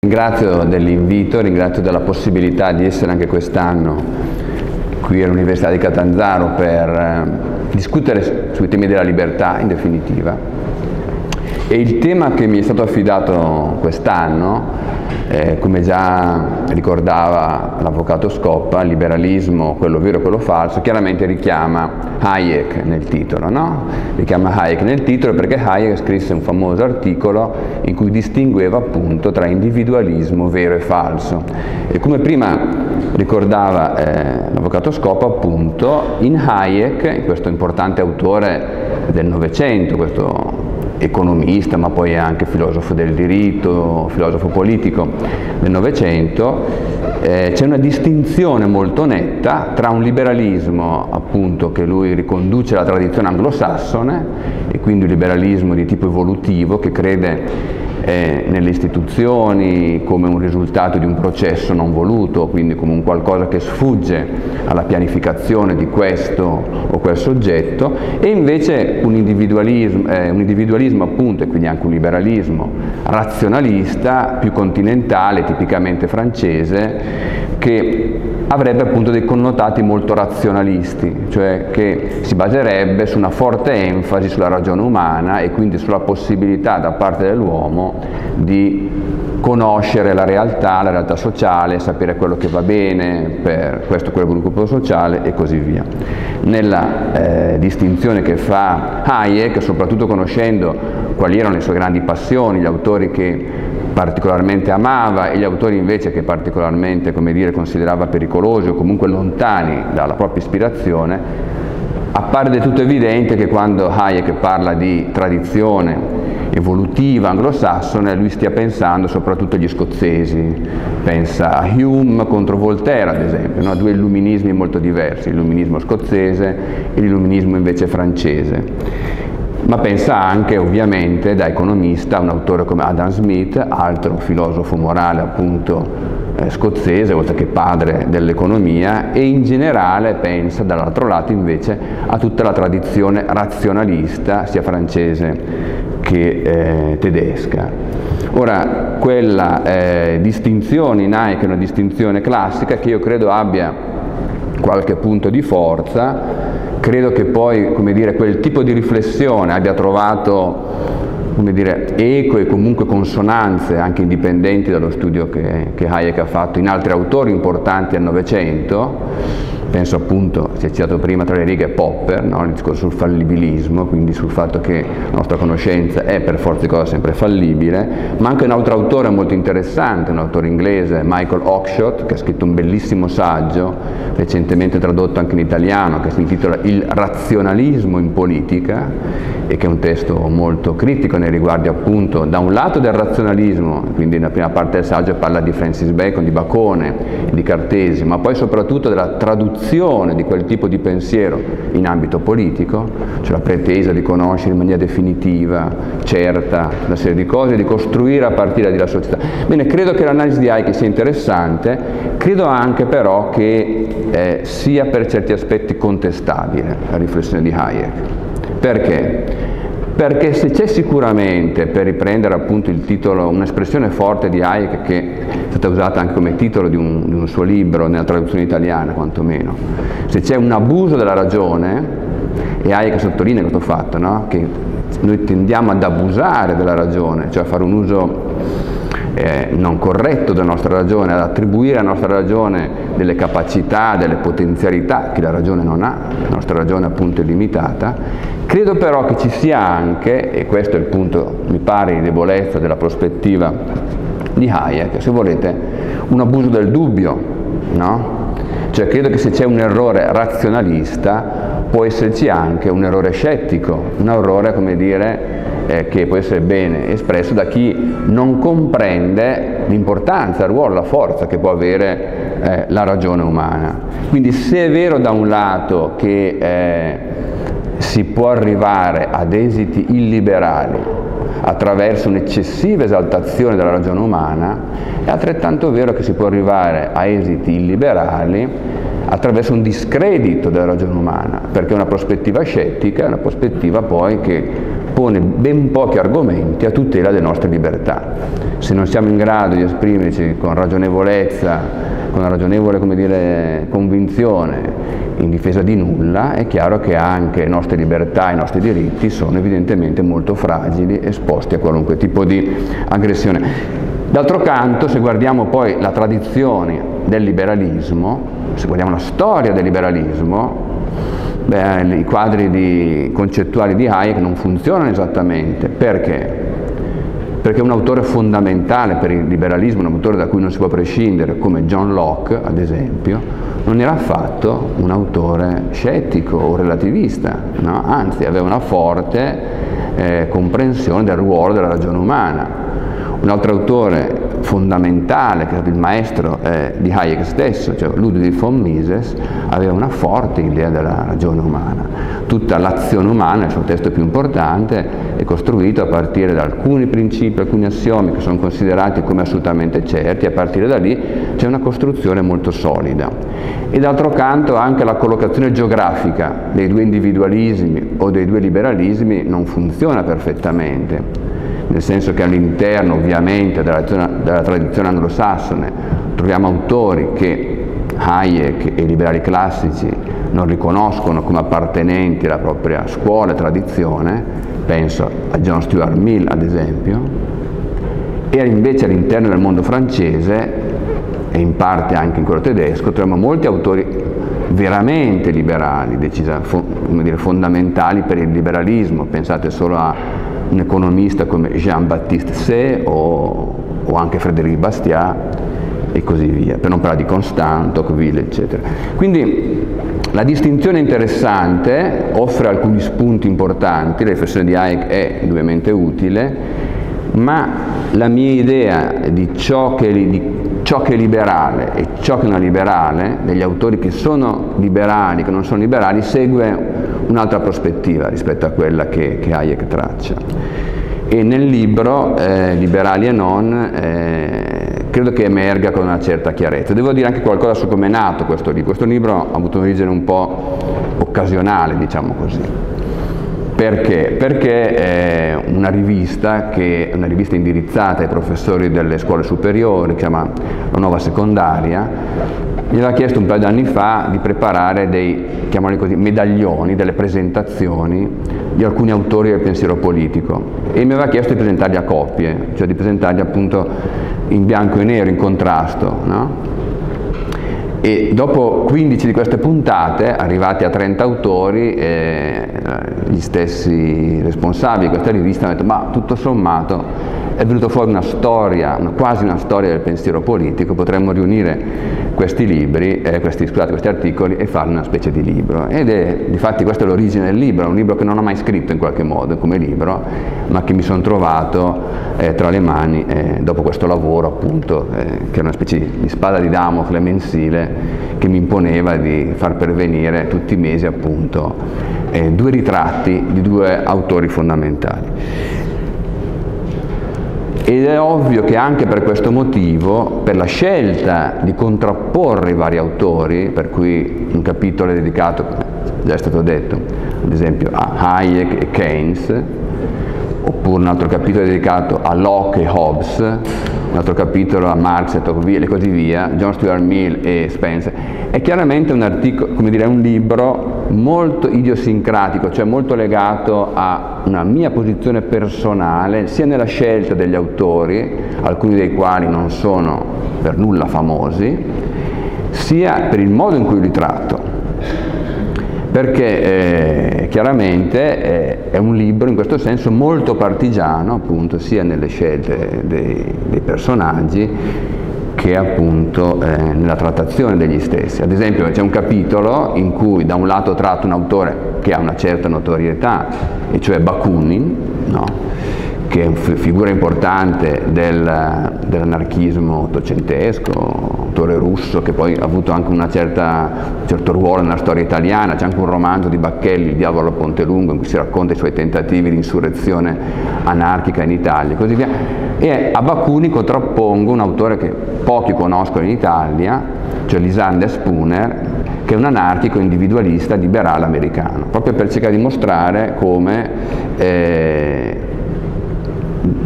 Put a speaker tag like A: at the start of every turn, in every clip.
A: Ringrazio dell'invito, ringrazio della possibilità di essere anche quest'anno qui all'Università di Catanzaro per eh, discutere sui temi della libertà in definitiva. E il tema che mi è stato affidato quest'anno eh, come già ricordava l'avvocato Scoppa, liberalismo, quello vero e quello falso, chiaramente richiama Hayek nel titolo, no? Richiama Hayek nel titolo perché Hayek scrisse un famoso articolo in cui distingueva appunto tra individualismo vero e falso. E come prima ricordava eh, l'avvocato Scoppa, appunto, in Hayek, questo importante autore del Novecento, questo economista ma poi anche filosofo del diritto, filosofo politico del Novecento, eh, c'è una distinzione molto netta tra un liberalismo appunto che lui riconduce alla tradizione anglosassone e quindi un liberalismo di tipo evolutivo che crede eh, nelle istituzioni come un risultato di un processo non voluto, quindi come un qualcosa che sfugge alla pianificazione di questo o quel soggetto, e invece un individualismo, eh, un individualismo appunto, e quindi anche un liberalismo razionalista, più continentale, tipicamente francese, che avrebbe appunto dei connotati molto razionalisti, cioè che si baserebbe su una forte enfasi sulla ragione umana e quindi sulla possibilità da parte dell'uomo di conoscere la realtà, la realtà sociale, sapere quello che va bene per questo o quel gruppo sociale e così via. Nella eh, distinzione che fa Hayek, soprattutto conoscendo quali erano le sue grandi passioni, gli autori che particolarmente amava e gli autori invece che particolarmente dire, considerava pericolosi o comunque lontani dalla propria ispirazione, appare del tutto evidente che quando Hayek parla di tradizione evolutiva anglosassone lui stia pensando soprattutto agli scozzesi, pensa a Hume contro Voltaire ad esempio, no? due illuminismi molto diversi, l'illuminismo scozzese e l'illuminismo invece francese ma pensa anche ovviamente da economista a un autore come Adam Smith, altro filosofo morale appunto eh, scozzese, oltre che padre dell'economia, e in generale pensa dall'altro lato invece a tutta la tradizione razionalista, sia francese che eh, tedesca. Ora, quella eh, distinzione in Nike è una distinzione classica che io credo abbia qualche punto di forza, credo che poi dire, quel tipo di riflessione abbia trovato dire, eco e comunque consonanze anche indipendenti dallo studio che, che Hayek ha fatto in altri autori importanti al Novecento penso appunto, si è citato prima tra le righe Popper, no? il discorso sul fallibilismo, quindi sul fatto che la nostra conoscenza è per forza di cosa sempre fallibile, ma anche un altro autore molto interessante, un autore inglese, Michael Oakeshott, che ha scritto un bellissimo saggio, recentemente tradotto anche in italiano, che si intitola Il razionalismo in politica, e che è un testo molto critico nei riguardi appunto da un lato del razionalismo, quindi nella prima parte del saggio parla di Francis Bacon, di Bacone, di Cartesi, ma poi soprattutto della traduzione traduzione di quel tipo di pensiero in ambito politico, cioè la pretesa di conoscere in maniera definitiva, certa, una serie di cose, di costruire a partire dalla società. Bene, credo che l'analisi di Hayek sia interessante, credo anche però che eh, sia per certi aspetti contestabile la riflessione di Hayek. Perché? Perché se c'è sicuramente, per riprendere appunto il titolo, un'espressione forte di Hayek che è stata usata anche come titolo di un, di un suo libro, nella traduzione italiana quantomeno, se c'è un abuso della ragione, e Hayek sottolinea questo fatto, no? che noi tendiamo ad abusare della ragione, cioè a fare un uso eh, non corretto della nostra ragione, ad attribuire alla nostra ragione delle capacità, delle potenzialità che la ragione non ha, la nostra ragione appunto è limitata, Credo però che ci sia anche, e questo è il punto, mi pare, di debolezza della prospettiva di Hayek, se volete, un abuso del dubbio, no? Cioè credo che se c'è un errore razionalista può esserci anche un errore scettico, un errore, come dire, eh, che può essere bene espresso da chi non comprende l'importanza, il ruolo, la forza che può avere eh, la ragione umana. Quindi se è vero da un lato che eh, si può arrivare ad esiti illiberali attraverso un'eccessiva esaltazione della ragione umana, è altrettanto vero che si può arrivare a esiti illiberali attraverso un discredito della ragione umana, perché una prospettiva scettica è una prospettiva poi che pone ben pochi argomenti a tutela delle nostre libertà. Se non siamo in grado di esprimerci con ragionevolezza, con una ragionevole dire, convinzione in difesa di nulla, è chiaro che anche le nostre libertà i nostri diritti sono evidentemente molto fragili, esposti a qualunque tipo di aggressione. D'altro canto, se guardiamo poi la tradizione del liberalismo, se guardiamo la storia del liberalismo, beh, i quadri di, concettuali di Hayek non funzionano esattamente. Perché? Perché un autore fondamentale per il liberalismo, un autore da cui non si può prescindere, come John Locke, ad esempio, non era affatto un autore scettico o relativista, no? anzi aveva una forte eh, comprensione del ruolo della ragione umana. Un altro autore fondamentale, che è stato il maestro eh, di Hayek stesso, cioè Ludwig von Mises, aveva una forte idea della ragione umana. Tutta l'azione umana, il suo testo più importante, è costruito a partire da alcuni principi, alcuni assiomi che sono considerati come assolutamente certi, a partire da lì c'è una costruzione molto solida. E d'altro canto anche la collocazione geografica dei due individualismi o dei due liberalismi non funziona perfettamente nel senso che all'interno ovviamente della, della tradizione anglosassone troviamo autori che Hayek e i liberali classici non riconoscono come appartenenti alla propria scuola e tradizione, penso a John Stuart Mill ad esempio, e invece all'interno del mondo francese e in parte anche in quello tedesco troviamo molti autori veramente liberali, decisa, dire, fondamentali per il liberalismo, pensate solo a un economista come Jean-Baptiste Say o, o anche Frédéric Bastiat e così via, per non parlare di Constant, Tocqueville, eccetera. Quindi la distinzione interessante offre alcuni spunti importanti, la riflessione di Hayek è indubbiamente utile, ma la mia idea di ciò che, di ciò che è liberale e ciò che non è liberale, degli autori che sono liberali, che non sono liberali, segue un'altra prospettiva rispetto a quella che, che Hayek traccia. E nel libro, eh, Liberali e non, eh, credo che emerga con una certa chiarezza. Devo dire anche qualcosa su come è nato questo libro. Questo libro ha avuto un'origine un po' occasionale, diciamo così. Perché? Perché è una rivista, che, una rivista indirizzata ai professori delle scuole superiori, si chiama La Nuova Secondaria, mi aveva chiesto un paio di anni fa di preparare dei, così, medaglioni, delle presentazioni di alcuni autori del pensiero politico e mi aveva chiesto di presentarli a coppie, cioè di presentarli appunto in bianco e nero, in contrasto. No? E dopo 15 di queste puntate, arrivati a 30 autori, eh, gli stessi responsabili di questa rivista hanno detto ma tutto sommato è venuta fuori una storia, una, quasi una storia del pensiero politico, potremmo riunire questi libri, eh, questi, scusate, questi articoli e farne una specie di libro. Ed è, difatti questa è l'origine del libro, è un libro che non ho mai scritto in qualche modo come libro, ma che mi sono trovato eh, tra le mani eh, dopo questo lavoro appunto, eh, che era una specie di spada di Damocle mensile che mi imponeva di far pervenire tutti i mesi appunto eh, due ritratti di due autori fondamentali. Ed è ovvio che anche per questo motivo, per la scelta di contrapporre i vari autori, per cui un capitolo è dedicato, già è stato detto, ad esempio a Hayek e Keynes, oppure un altro capitolo dedicato a Locke e Hobbes, un altro capitolo a Marx e Tocqueville e così via, John Stuart Mill e Spencer, è chiaramente un, articolo, come dire, un libro molto idiosincratico, cioè molto legato a una mia posizione personale, sia nella scelta degli autori, alcuni dei quali non sono per nulla famosi, sia per il modo in cui li tratto perché eh, chiaramente eh, è un libro in questo senso molto partigiano appunto sia nelle scelte dei, dei personaggi che appunto eh, nella trattazione degli stessi. Ad esempio c'è un capitolo in cui da un lato tratta un autore che ha una certa notorietà, e cioè Bakunin, no? Che è una figura importante del, dell'anarchismo ottocentesco, autore russo che poi ha avuto anche certa, un certo ruolo nella storia italiana, c'è anche un romanzo di Bacchelli, Il diavolo a Ponte Lungo, in cui si racconta i suoi tentativi di insurrezione anarchica in Italia e così via. E a Bakunin contrappongo un autore che pochi conoscono in Italia, cioè Lisander Spooner, che è un anarchico individualista liberale americano, proprio per cercare di mostrare come eh,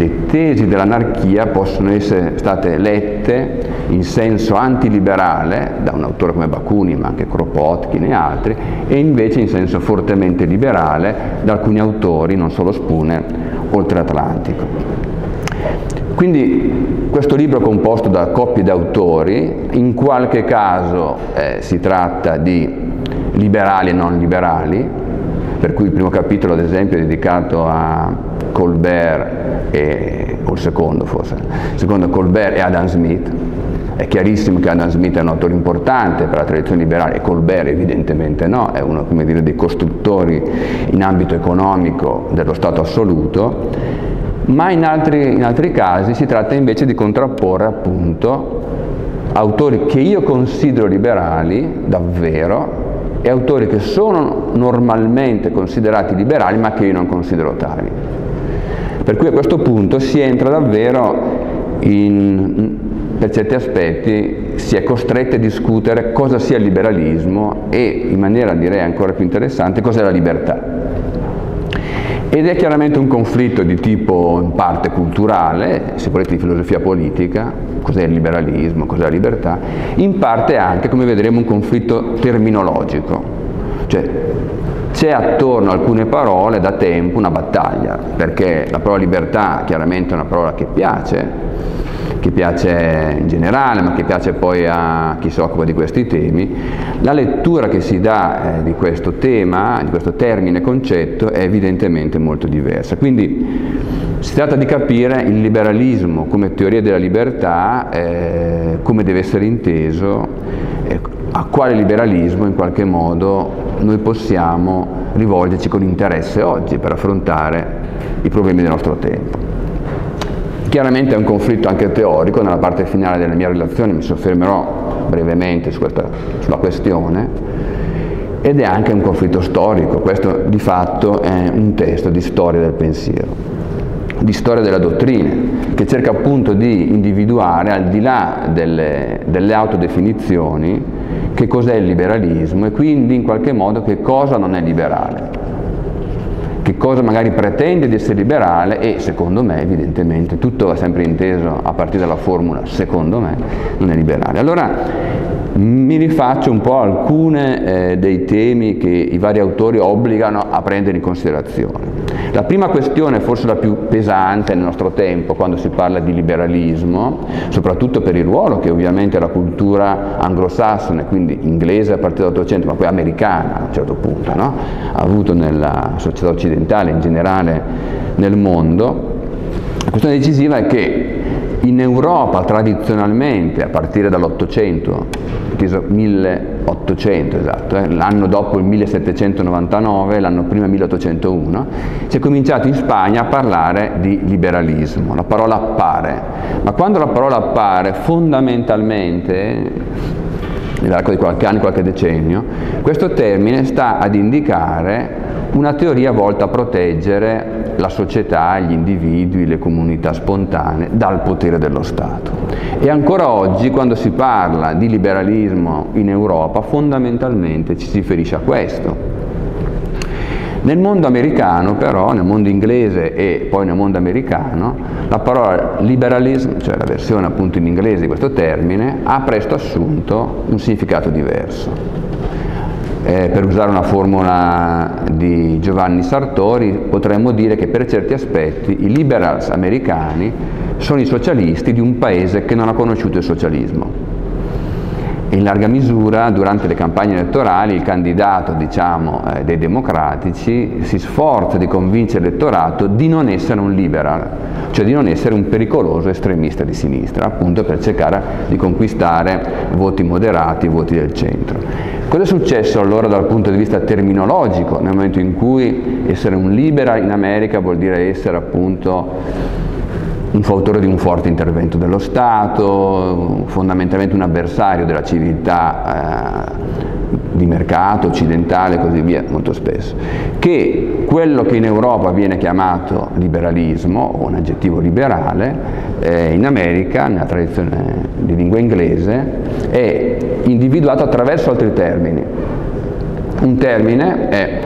A: le tesi dell'anarchia possono essere state lette in senso antiliberale da un autore come Bakunin, ma anche Kropotkin e altri, e invece in senso fortemente liberale da alcuni autori, non solo Spooner, oltre Atlantico. Quindi questo libro è composto da coppie di autori, in qualche caso eh, si tratta di liberali e non liberali, per cui il primo capitolo ad esempio è dedicato a Colbert e, o il secondo forse, secondo Colbert e Adam Smith. È chiarissimo che Adam Smith è un autore importante per la tradizione liberale e Colbert evidentemente no, è uno dire, dei costruttori in ambito economico dello Stato assoluto, ma in altri, in altri casi si tratta invece di contrapporre appunto autori che io considero liberali davvero e autori che sono normalmente considerati liberali ma che io non considero tali. Per cui a questo punto si entra davvero in, per certi aspetti si è costretti a discutere cosa sia il liberalismo e in maniera direi ancora più interessante cos'è la libertà. Ed è chiaramente un conflitto di tipo in parte culturale, se volete di filosofia politica, cos'è il liberalismo, cos'è la libertà, in parte anche, come vedremo, un conflitto terminologico. Cioè, c'è attorno a alcune parole da tempo una battaglia, perché la parola libertà chiaramente è una parola che piace, che piace in generale, ma che piace poi a chi si occupa di questi temi, la lettura che si dà eh, di questo tema, di questo termine concetto, è evidentemente molto diversa. Quindi si tratta di capire il liberalismo come teoria della libertà, eh, come deve essere inteso, eh, a quale liberalismo in qualche modo noi possiamo rivolgerci con interesse oggi per affrontare i problemi del nostro tempo. Chiaramente è un conflitto anche teorico, nella parte finale della mia relazione mi soffermerò brevemente su questa, sulla questione, ed è anche un conflitto storico, questo di fatto è un testo di storia del pensiero, di storia della dottrina, che cerca appunto di individuare, al di là delle, delle autodefinizioni, che cos'è il liberalismo e quindi in qualche modo che cosa non è liberale che cosa magari pretende di essere liberale e secondo me evidentemente tutto va sempre inteso a partire dalla formula secondo me non è liberale. Allora mi rifaccio un po' alcuni eh, dei temi che i vari autori obbligano a prendere in considerazione. La prima questione, forse la più pesante nel nostro tempo, quando si parla di liberalismo, soprattutto per il ruolo che ovviamente la cultura anglosassone, quindi inglese a partire dall'Ottocento, ma poi americana a un certo punto, no? ha avuto nella società occidentale, in generale nel mondo, la questione decisiva è che in Europa tradizionalmente, a partire dall'Ottocento, 1800 esatto, eh, l'anno dopo il 1799, l'anno prima 1801, si è cominciato in Spagna a parlare di liberalismo, la parola appare, ma quando la parola appare fondamentalmente nell'arco di qualche anno, qualche decennio, questo termine sta ad indicare una teoria volta a proteggere la società, gli individui, le comunità spontanee dal potere dello Stato. E ancora oggi quando si parla di liberalismo in Europa fondamentalmente ci si riferisce a questo. Nel mondo americano però, nel mondo inglese e poi nel mondo americano, la parola liberalism, cioè la versione appunto in inglese di questo termine, ha presto assunto un significato diverso eh, per usare una formula di Giovanni Sartori, potremmo dire che per certi aspetti i liberals americani sono i socialisti di un paese che non ha conosciuto il socialismo. In larga misura, durante le campagne elettorali, il candidato diciamo, eh, dei democratici si sforza di convincere l'elettorato di non essere un liberal, cioè di non essere un pericoloso estremista di sinistra, appunto per cercare di conquistare voti moderati, voti del centro. Cosa è successo allora dal punto di vista terminologico nel momento in cui essere un liberal in America vuol dire essere appunto un fautore di un forte intervento dello Stato, fondamentalmente un avversario della civiltà eh, di mercato occidentale e così via, molto spesso, che quello che in Europa viene chiamato liberalismo, o un aggettivo liberale, eh, in America, nella tradizione di lingua inglese, è individuato attraverso altri termini. Un termine è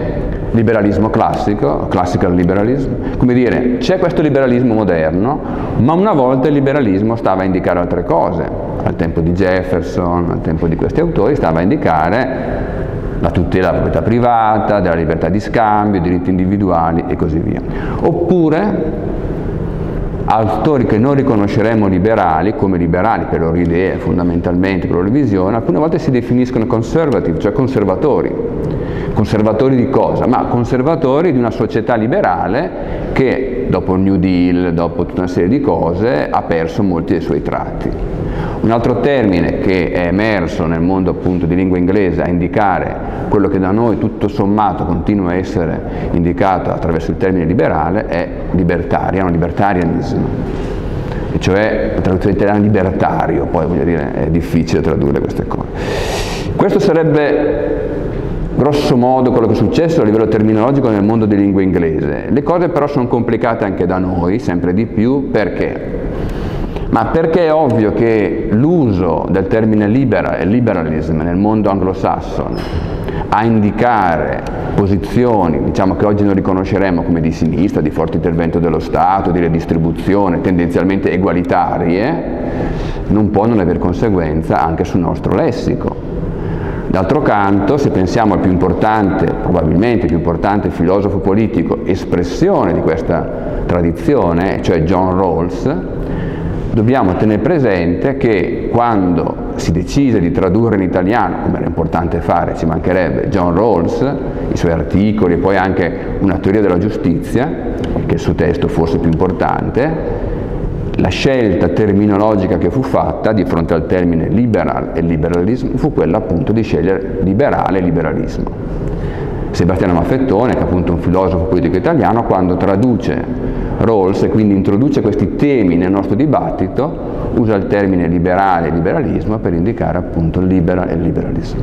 A: liberalismo classico, classical liberalism, come dire c'è questo liberalismo moderno, ma una volta il liberalismo stava a indicare altre cose, al tempo di Jefferson, al tempo di questi autori, stava a indicare la tutela della proprietà privata, della libertà di scambio, diritti individuali e così via. Oppure autori che non riconosceremo liberali, come liberali per loro idee, fondamentalmente per loro visione, alcune volte si definiscono conservative, cioè conservatori. Conservatori di cosa? Ma conservatori di una società liberale che dopo il New Deal, dopo tutta una serie di cose, ha perso molti dei suoi tratti. Un altro termine che è emerso nel mondo appunto di lingua inglese a indicare quello che da noi tutto sommato continua a essere indicato attraverso il termine liberale è libertariano, libertarianism, e cioè la traduzione italiana libertario, poi voglio dire è difficile tradurre queste cose. Questo sarebbe grosso modo quello che è successo a livello terminologico nel mondo di lingua inglese. Le cose però sono complicate anche da noi, sempre di più, perché? Ma perché è ovvio che l'uso del termine libera e liberalism nel mondo anglosassone a indicare posizioni diciamo, che oggi non riconosceremo come di sinistra, di forte intervento dello Stato, di redistribuzione tendenzialmente egualitarie, non può non avere conseguenza anche sul nostro lessico. D'altro canto, se pensiamo al più importante, probabilmente il più importante filosofo politico, espressione di questa tradizione, cioè John Rawls, dobbiamo tenere presente che quando si decise di tradurre in italiano, come era importante fare, ci mancherebbe, John Rawls, i suoi articoli e poi anche una teoria della giustizia, che è il suo testo forse più importante, la scelta terminologica che fu fatta di fronte al termine liberal e liberalismo fu quella appunto di scegliere liberale e liberalismo. Sebastiano Maffettone, che è appunto un filosofo politico italiano, quando traduce Rawls e quindi introduce questi temi nel nostro dibattito, usa il termine liberale e liberalismo per indicare appunto libera e liberalismo.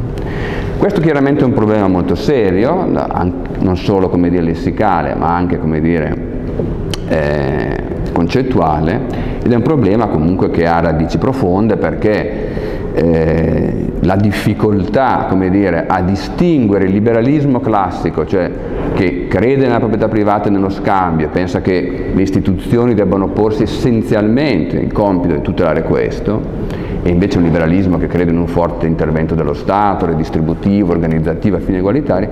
A: Questo chiaramente è un problema molto serio, non solo come dire lessicale, ma anche come dire eh, concettuale, ed è un problema comunque che ha radici profonde perché eh, la difficoltà come dire, a distinguere il liberalismo classico, cioè che crede nella proprietà privata e nello scambio, pensa che le istituzioni debbano porsi essenzialmente il compito di tutelare questo, e invece un liberalismo che crede in un forte intervento dello Stato, redistributivo, organizzativo a fini egualitari,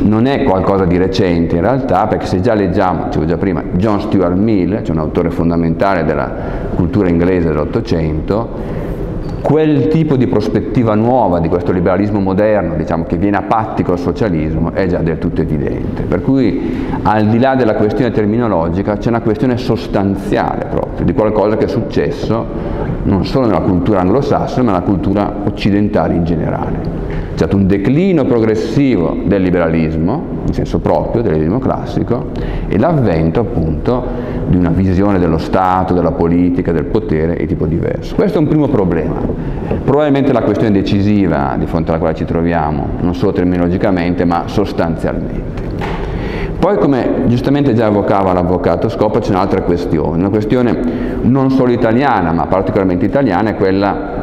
A: non è qualcosa di recente in realtà, perché se già leggiamo, dicevo già prima, John Stuart Mill, cioè un autore fondamentale della cultura inglese dell'Ottocento, quel tipo di prospettiva nuova di questo liberalismo moderno, diciamo, che viene apattico al socialismo, è già del tutto evidente. Per cui al di là della questione terminologica c'è una questione sostanziale proprio di qualcosa che è successo non solo nella cultura anglosassone ma nella cultura occidentale in generale. C'è stato un declino progressivo del liberalismo, in senso proprio, del liberalismo classico, e l'avvento appunto di una visione dello Stato, della politica, del potere di tipo diverso. Questo è un primo problema. Probabilmente la questione decisiva di fronte alla quale ci troviamo, non solo terminologicamente, ma sostanzialmente. Poi, come giustamente già evocava l'avvocato Scopa, c'è un'altra questione, una questione non solo italiana, ma particolarmente italiana, è quella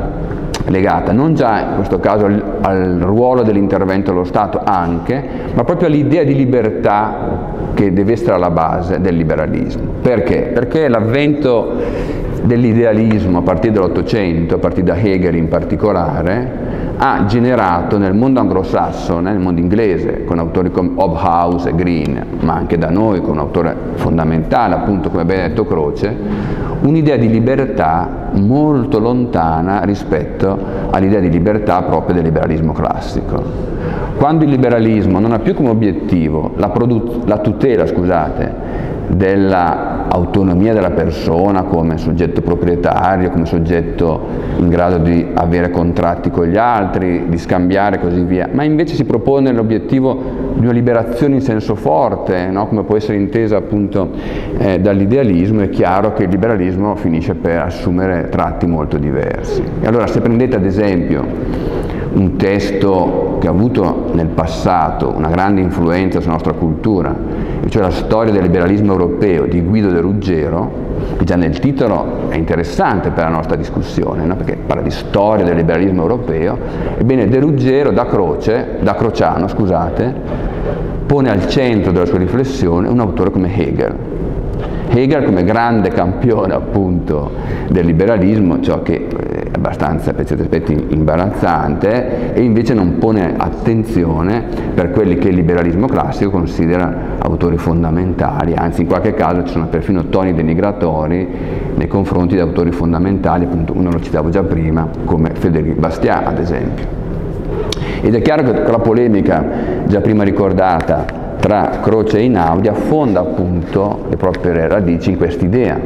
A: legata non già in questo caso al, al ruolo dell'intervento dello Stato anche, ma proprio all'idea di libertà che deve essere alla base del liberalismo. Perché? Perché l'avvento dell'idealismo a partire dall'Ottocento, a partire da Hegel in particolare, ha generato nel mondo anglosassone, nel mondo inglese, con autori come Hobhouse e Green, ma anche da noi con un autore fondamentale, appunto come Benedetto Croce, un'idea di libertà molto lontana rispetto all'idea di libertà proprio del liberalismo classico. Quando il liberalismo non ha più come obiettivo la, la tutela dell'autonomia della persona come soggetto proprietario, come soggetto in grado di avere contratti con gli altri, di scambiare e così via, ma invece si propone l'obiettivo di una liberazione in senso forte, no? come può essere intesa appunto eh, dall'idealismo, è chiaro che il liberalismo finisce per assumere tratti molto diversi. E allora se prendete ad esempio un testo che ha avuto nel passato una grande influenza sulla nostra cultura, cioè la storia del liberalismo europeo di Guido De Ruggero, che già nel titolo è interessante per la nostra discussione, no? perché parla di storia del liberalismo europeo, ebbene De Ruggero da Croce, da Crociano, scusate, pone al centro della sua riflessione un autore come Hegel. Hegel come grande campione appunto del liberalismo, ciò che è abbastanza per certi aspetti imbarazzante e invece non pone attenzione per quelli che il liberalismo classico considera autori fondamentali, anzi in qualche caso ci sono perfino toni denigratori nei confronti di autori fondamentali, appunto uno lo citavo già prima, come Federico Bastiat ad esempio. Ed è chiaro che la polemica già prima ricordata tra Croce e Inaudi affonda appunto le proprie radici in quest'idea.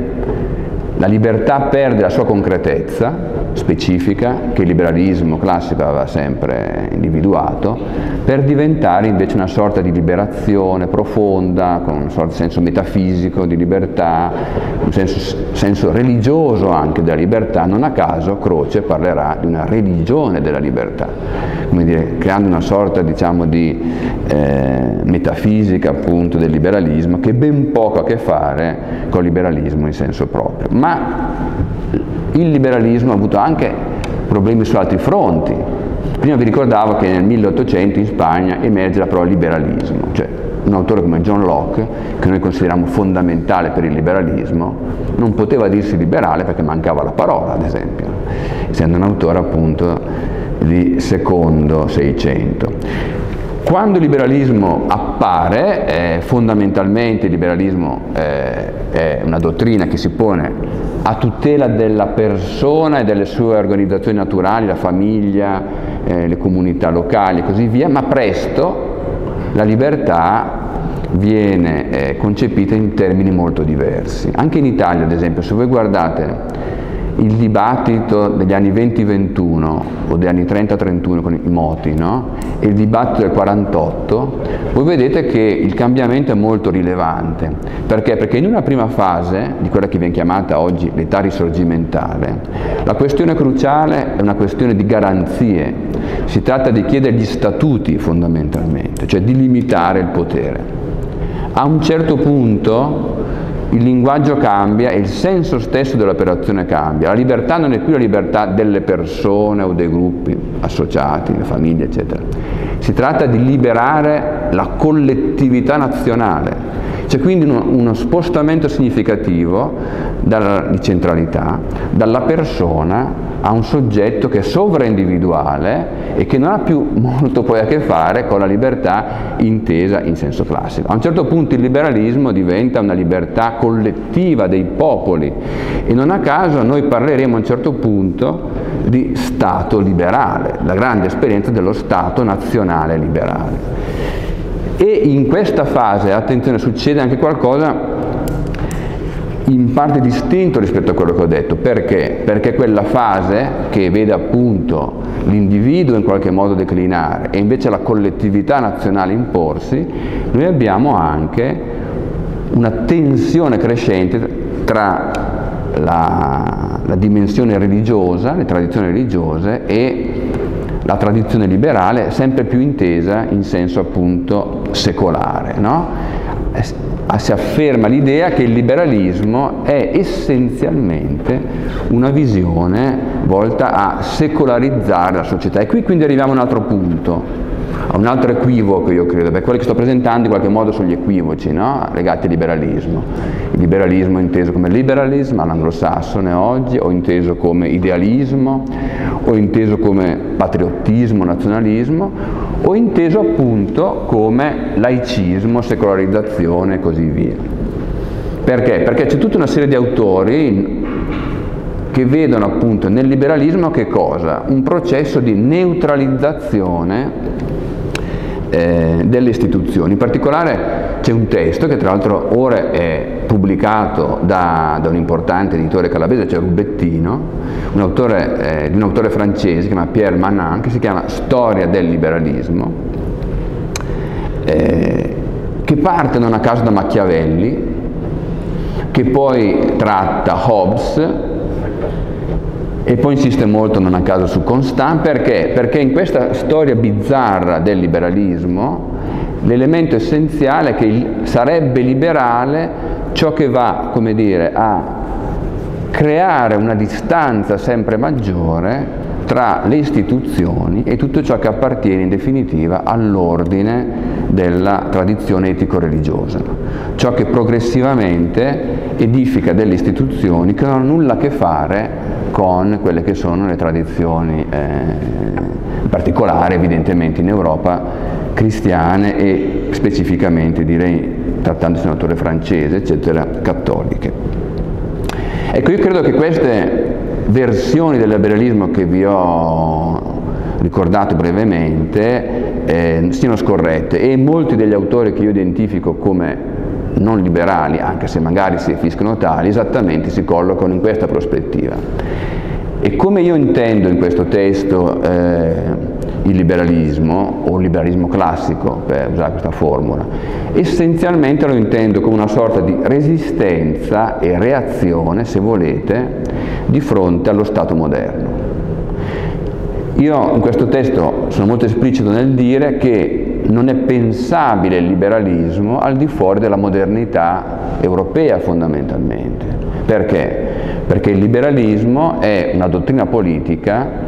A: La libertà perde la sua concretezza, specifica che il liberalismo classico aveva sempre individuato, per diventare invece una sorta di liberazione profonda, con un sorta di senso metafisico di libertà, un senso, senso religioso anche della libertà. Non a caso Croce parlerà di una religione della libertà, come dire, creando una sorta diciamo, di eh, metafisica appunto del liberalismo che ben poco ha a che fare con il liberalismo in senso proprio. Ma il liberalismo ha avuto anche problemi su altri fronti. Prima vi ricordavo che nel 1800 in Spagna emerge la parola liberalismo, cioè un autore come John Locke, che noi consideriamo fondamentale per il liberalismo, non poteva dirsi liberale perché mancava la parola, ad esempio, essendo un autore appunto di secondo Seicento. Quando il liberalismo appare, eh, fondamentalmente il liberalismo eh, è una dottrina che si pone a tutela della persona e delle sue organizzazioni naturali, la famiglia, eh, le comunità locali e così via, ma presto la libertà viene eh, concepita in termini molto diversi. Anche in Italia, ad esempio, se voi guardate il dibattito degli anni 20-21 o degli anni 30-31 con i moti no? e il dibattito del 48, voi vedete che il cambiamento è molto rilevante. Perché? Perché in una prima fase, di quella che viene chiamata oggi l'età risorgimentale, la questione cruciale è una questione di garanzie. Si tratta di chiedere gli statuti fondamentalmente, cioè di limitare il potere. A un certo punto il linguaggio cambia e il senso stesso dell'operazione cambia. La libertà non è più la libertà delle persone o dei gruppi associati, le famiglie, eccetera. Si tratta di liberare la collettività nazionale. C'è quindi uno, uno spostamento significativo dalla, di centralità dalla persona a un soggetto che è sovraindividuale e che non ha più molto poi a che fare con la libertà intesa in senso classico. A un certo punto il liberalismo diventa una libertà collettiva dei popoli e non a caso noi parleremo a un certo punto di Stato liberale, la grande esperienza dello Stato nazionale liberale. E in questa fase, attenzione, succede anche qualcosa in parte distinto rispetto a quello che ho detto. Perché? Perché quella fase che vede appunto l'individuo in qualche modo declinare e invece la collettività nazionale imporsi, noi abbiamo anche una tensione crescente tra la, la dimensione religiosa, le tradizioni religiose e la tradizione liberale sempre più intesa in senso appunto secolare. No? Si afferma l'idea che il liberalismo è essenzialmente una visione volta a secolarizzare la società. E qui quindi arriviamo a un altro punto, un altro equivoco io credo, perché quelli che sto presentando in qualche modo sono gli equivoci no? legati al liberalismo. Il liberalismo inteso come liberalismo all'anglosassone oggi, o inteso come idealismo, o inteso come patriottismo, nazionalismo, o inteso appunto come laicismo, secolarizzazione e così via. Perché? Perché c'è tutta una serie di autori che vedono appunto nel liberalismo che cosa? Un processo di neutralizzazione eh, delle istituzioni. In particolare c'è un testo che tra l'altro ora è pubblicato da, da un importante editore calabrese, cioè Rubettino, un autore, eh, di un autore francese, che si chiama Pierre Manin, che si chiama Storia del liberalismo, eh, che parte non a caso da Machiavelli, che poi tratta Hobbes, e poi insiste molto non a caso su Constant perché? Perché in questa storia bizzarra del liberalismo l'elemento essenziale è che sarebbe liberale ciò che va, come dire, a creare una distanza sempre maggiore tra le istituzioni e tutto ciò che appartiene in definitiva all'ordine della tradizione etico-religiosa, ciò che progressivamente edifica delle istituzioni che non hanno nulla a che fare con quelle che sono le tradizioni, eh, in particolare evidentemente in Europa, cristiane e specificamente direi, trattandosi di un autore francese, eccetera, cattoliche. Ecco, io credo che queste versioni del liberalismo che vi ho ricordato brevemente eh, siano scorrette e molti degli autori che io identifico come non liberali, anche se magari si definiscono tali, esattamente si collocano in questa prospettiva. E come io intendo in questo testo eh, il liberalismo, o il liberalismo classico, per usare questa formula, essenzialmente lo intendo come una sorta di resistenza e reazione, se volete, di fronte allo Stato moderno. Io in questo testo sono molto esplicito nel dire che non è pensabile il liberalismo al di fuori della modernità europea fondamentalmente. Perché? Perché il liberalismo è una dottrina politica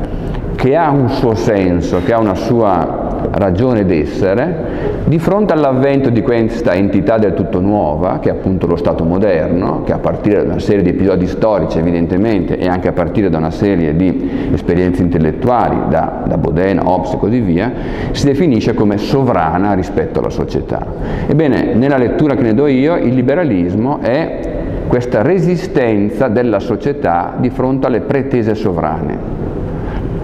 A: che ha un suo senso, che ha una sua ragione d'essere, di fronte all'avvento di questa entità del tutto nuova, che è appunto lo Stato moderno, che a partire da una serie di episodi storici evidentemente e anche a partire da una serie di esperienze intellettuali, da, da Bodena, Hobbes e così via, si definisce come sovrana rispetto alla società. Ebbene, nella lettura che ne do io, il liberalismo è questa resistenza della società di fronte alle pretese sovrane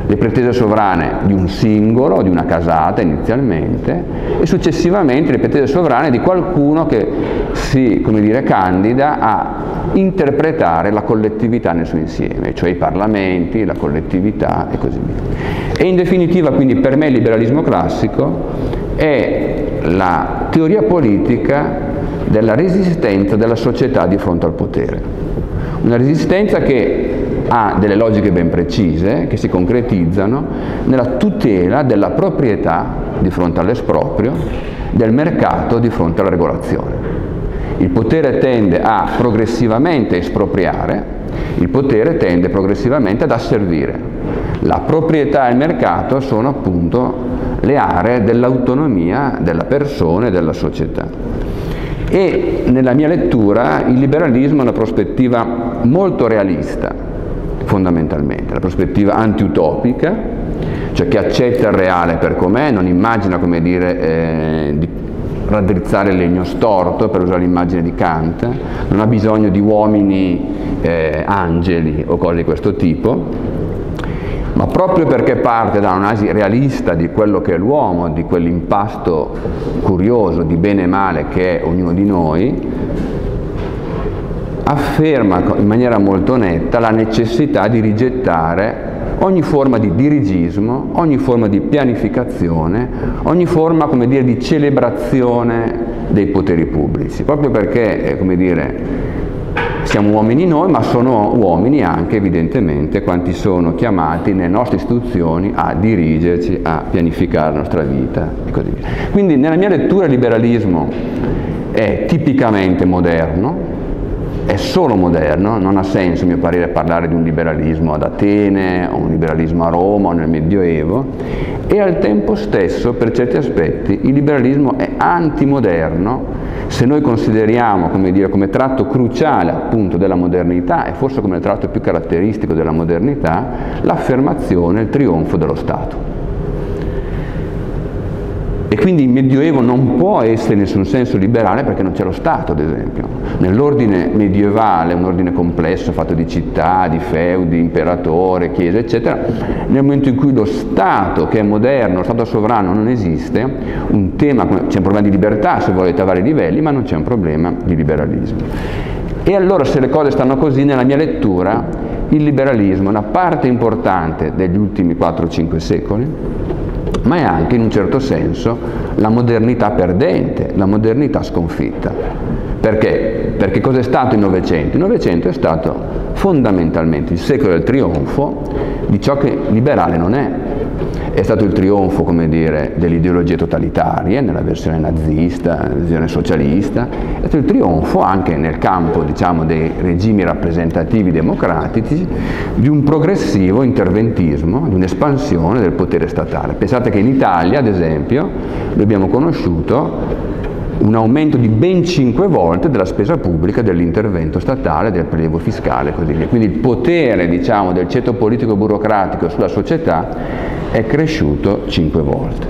A: le pretese sovrane di un singolo, di una casata inizialmente, e successivamente le pretese sovrane di qualcuno che si dire, candida a interpretare la collettività nel suo insieme, cioè i parlamenti, la collettività e così via. E in definitiva quindi per me il liberalismo classico è la teoria politica della resistenza della società di fronte al potere. Una resistenza che ha delle logiche ben precise che si concretizzano nella tutela della proprietà di fronte all'esproprio, del mercato di fronte alla regolazione. Il potere tende a progressivamente espropriare, il potere tende progressivamente ad asservire. La proprietà e il mercato sono appunto le aree dell'autonomia della persona e della società. E nella mia lettura il liberalismo è una prospettiva molto realista, fondamentalmente, la prospettiva antiutopica, cioè che accetta il reale per com'è, non immagina, come dire, eh, di raddrizzare il legno storto, per usare l'immagine di Kant, non ha bisogno di uomini eh, angeli o cose di questo tipo, ma proprio perché parte da un'analisi realista di quello che è l'uomo, di quell'impasto curioso di bene e male che è ognuno di noi, afferma in maniera molto netta la necessità di rigettare ogni forma di dirigismo, ogni forma di pianificazione, ogni forma come dire, di celebrazione dei poteri pubblici, proprio perché eh, come dire, siamo uomini noi, ma sono uomini anche evidentemente quanti sono chiamati nelle nostre istituzioni a dirigerci, a pianificare la nostra vita e così via. Quindi nella mia lettura il liberalismo è tipicamente moderno, è solo moderno, non ha senso a mio parere parlare di un liberalismo ad Atene o un liberalismo a Roma o nel Medioevo e al tempo stesso per certi aspetti il liberalismo è antimoderno se noi consideriamo come, dire, come tratto cruciale appunto della modernità e forse come tratto più caratteristico della modernità l'affermazione, il trionfo dello Stato. E quindi il Medioevo non può essere in nessun senso liberale perché non c'è lo Stato, ad esempio. Nell'ordine medievale, un ordine complesso fatto di città, di feudi, imperatore, chiesa, eccetera, nel momento in cui lo Stato, che è moderno, lo Stato sovrano non esiste, un tema, c'è un problema di libertà se volete a vari livelli, ma non c'è un problema di liberalismo. E allora se le cose stanno così, nella mia lettura, il liberalismo è una parte importante degli ultimi 4-5 secoli, ma è anche in un certo senso la modernità perdente, la modernità sconfitta. Perché? Perché cos'è stato il Novecento? Il Novecento è stato fondamentalmente il secolo del trionfo di ciò che liberale non è. È stato il trionfo, dire, delle ideologie totalitarie, nella versione nazista, nella versione socialista, è stato il trionfo anche nel campo, diciamo, dei regimi rappresentativi democratici di un progressivo interventismo, di un'espansione del potere statale. Pensate che in Italia, ad esempio, noi abbiamo conosciuto un aumento di ben 5 volte della spesa pubblica, dell'intervento statale, del prelievo fiscale e così via. Quindi il potere diciamo, del ceto politico burocratico sulla società è cresciuto 5 volte.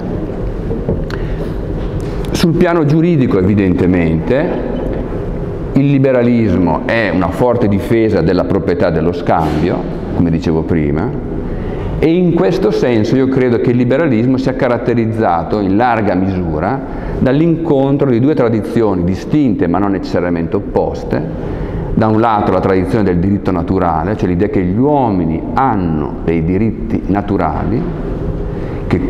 A: Sul piano giuridico evidentemente il liberalismo è una forte difesa della proprietà dello scambio, come dicevo prima, e in questo senso io credo che il liberalismo sia caratterizzato in larga misura dall'incontro di due tradizioni distinte ma non necessariamente opposte, da un lato la tradizione del diritto naturale, cioè l'idea che gli uomini hanno dei diritti naturali, che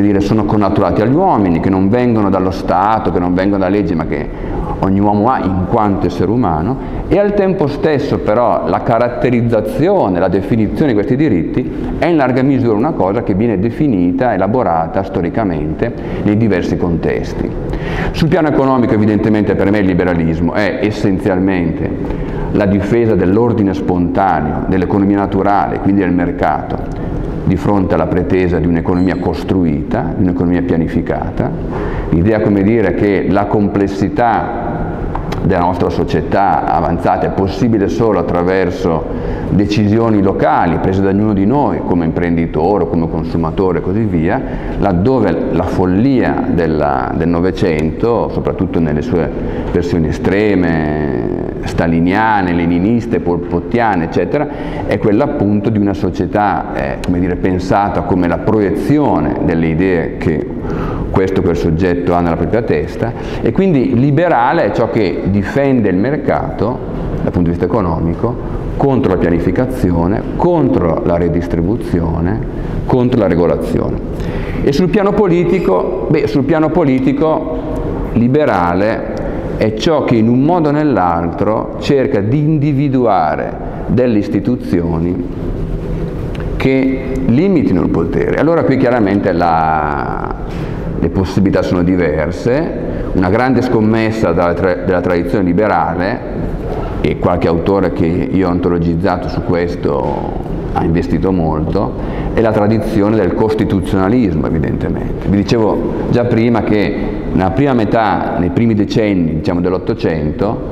A: dire, sono connaturati agli uomini, che non vengono dallo Stato, che non vengono da leggi, ma che ogni uomo ha in quanto essere umano e al tempo stesso però la caratterizzazione, la definizione di questi diritti è in larga misura una cosa che viene definita, elaborata storicamente nei diversi contesti. Sul piano economico evidentemente per me il liberalismo è essenzialmente la difesa dell'ordine spontaneo, dell'economia naturale, quindi del mercato, di fronte alla pretesa di un'economia costruita, di un'economia pianificata, l'idea come dire che la complessità della nostra società avanzata è possibile solo attraverso decisioni locali prese da ognuno di noi come imprenditore, come consumatore e così via, laddove la follia del Novecento, soprattutto nelle sue versioni estreme, staliniane, leniniste, polpottiane, eccetera, è quella appunto di una società eh, come dire, pensata come la proiezione delle idee che questo quel soggetto ha nella propria testa e quindi liberale è ciò che difende il mercato dal punto di vista economico contro la pianificazione, contro la redistribuzione, contro la regolazione. E sul piano politico, beh, sul piano politico liberale è ciò che in un modo o nell'altro cerca di individuare delle istituzioni che limitino il potere. Allora qui chiaramente la, le possibilità sono diverse, una grande scommessa tra, della tradizione liberale e qualche autore che io ho antologizzato su questo ha investito molto, è la tradizione del costituzionalismo evidentemente. Vi dicevo già prima che nella prima metà, nei primi decenni diciamo, dell'Ottocento,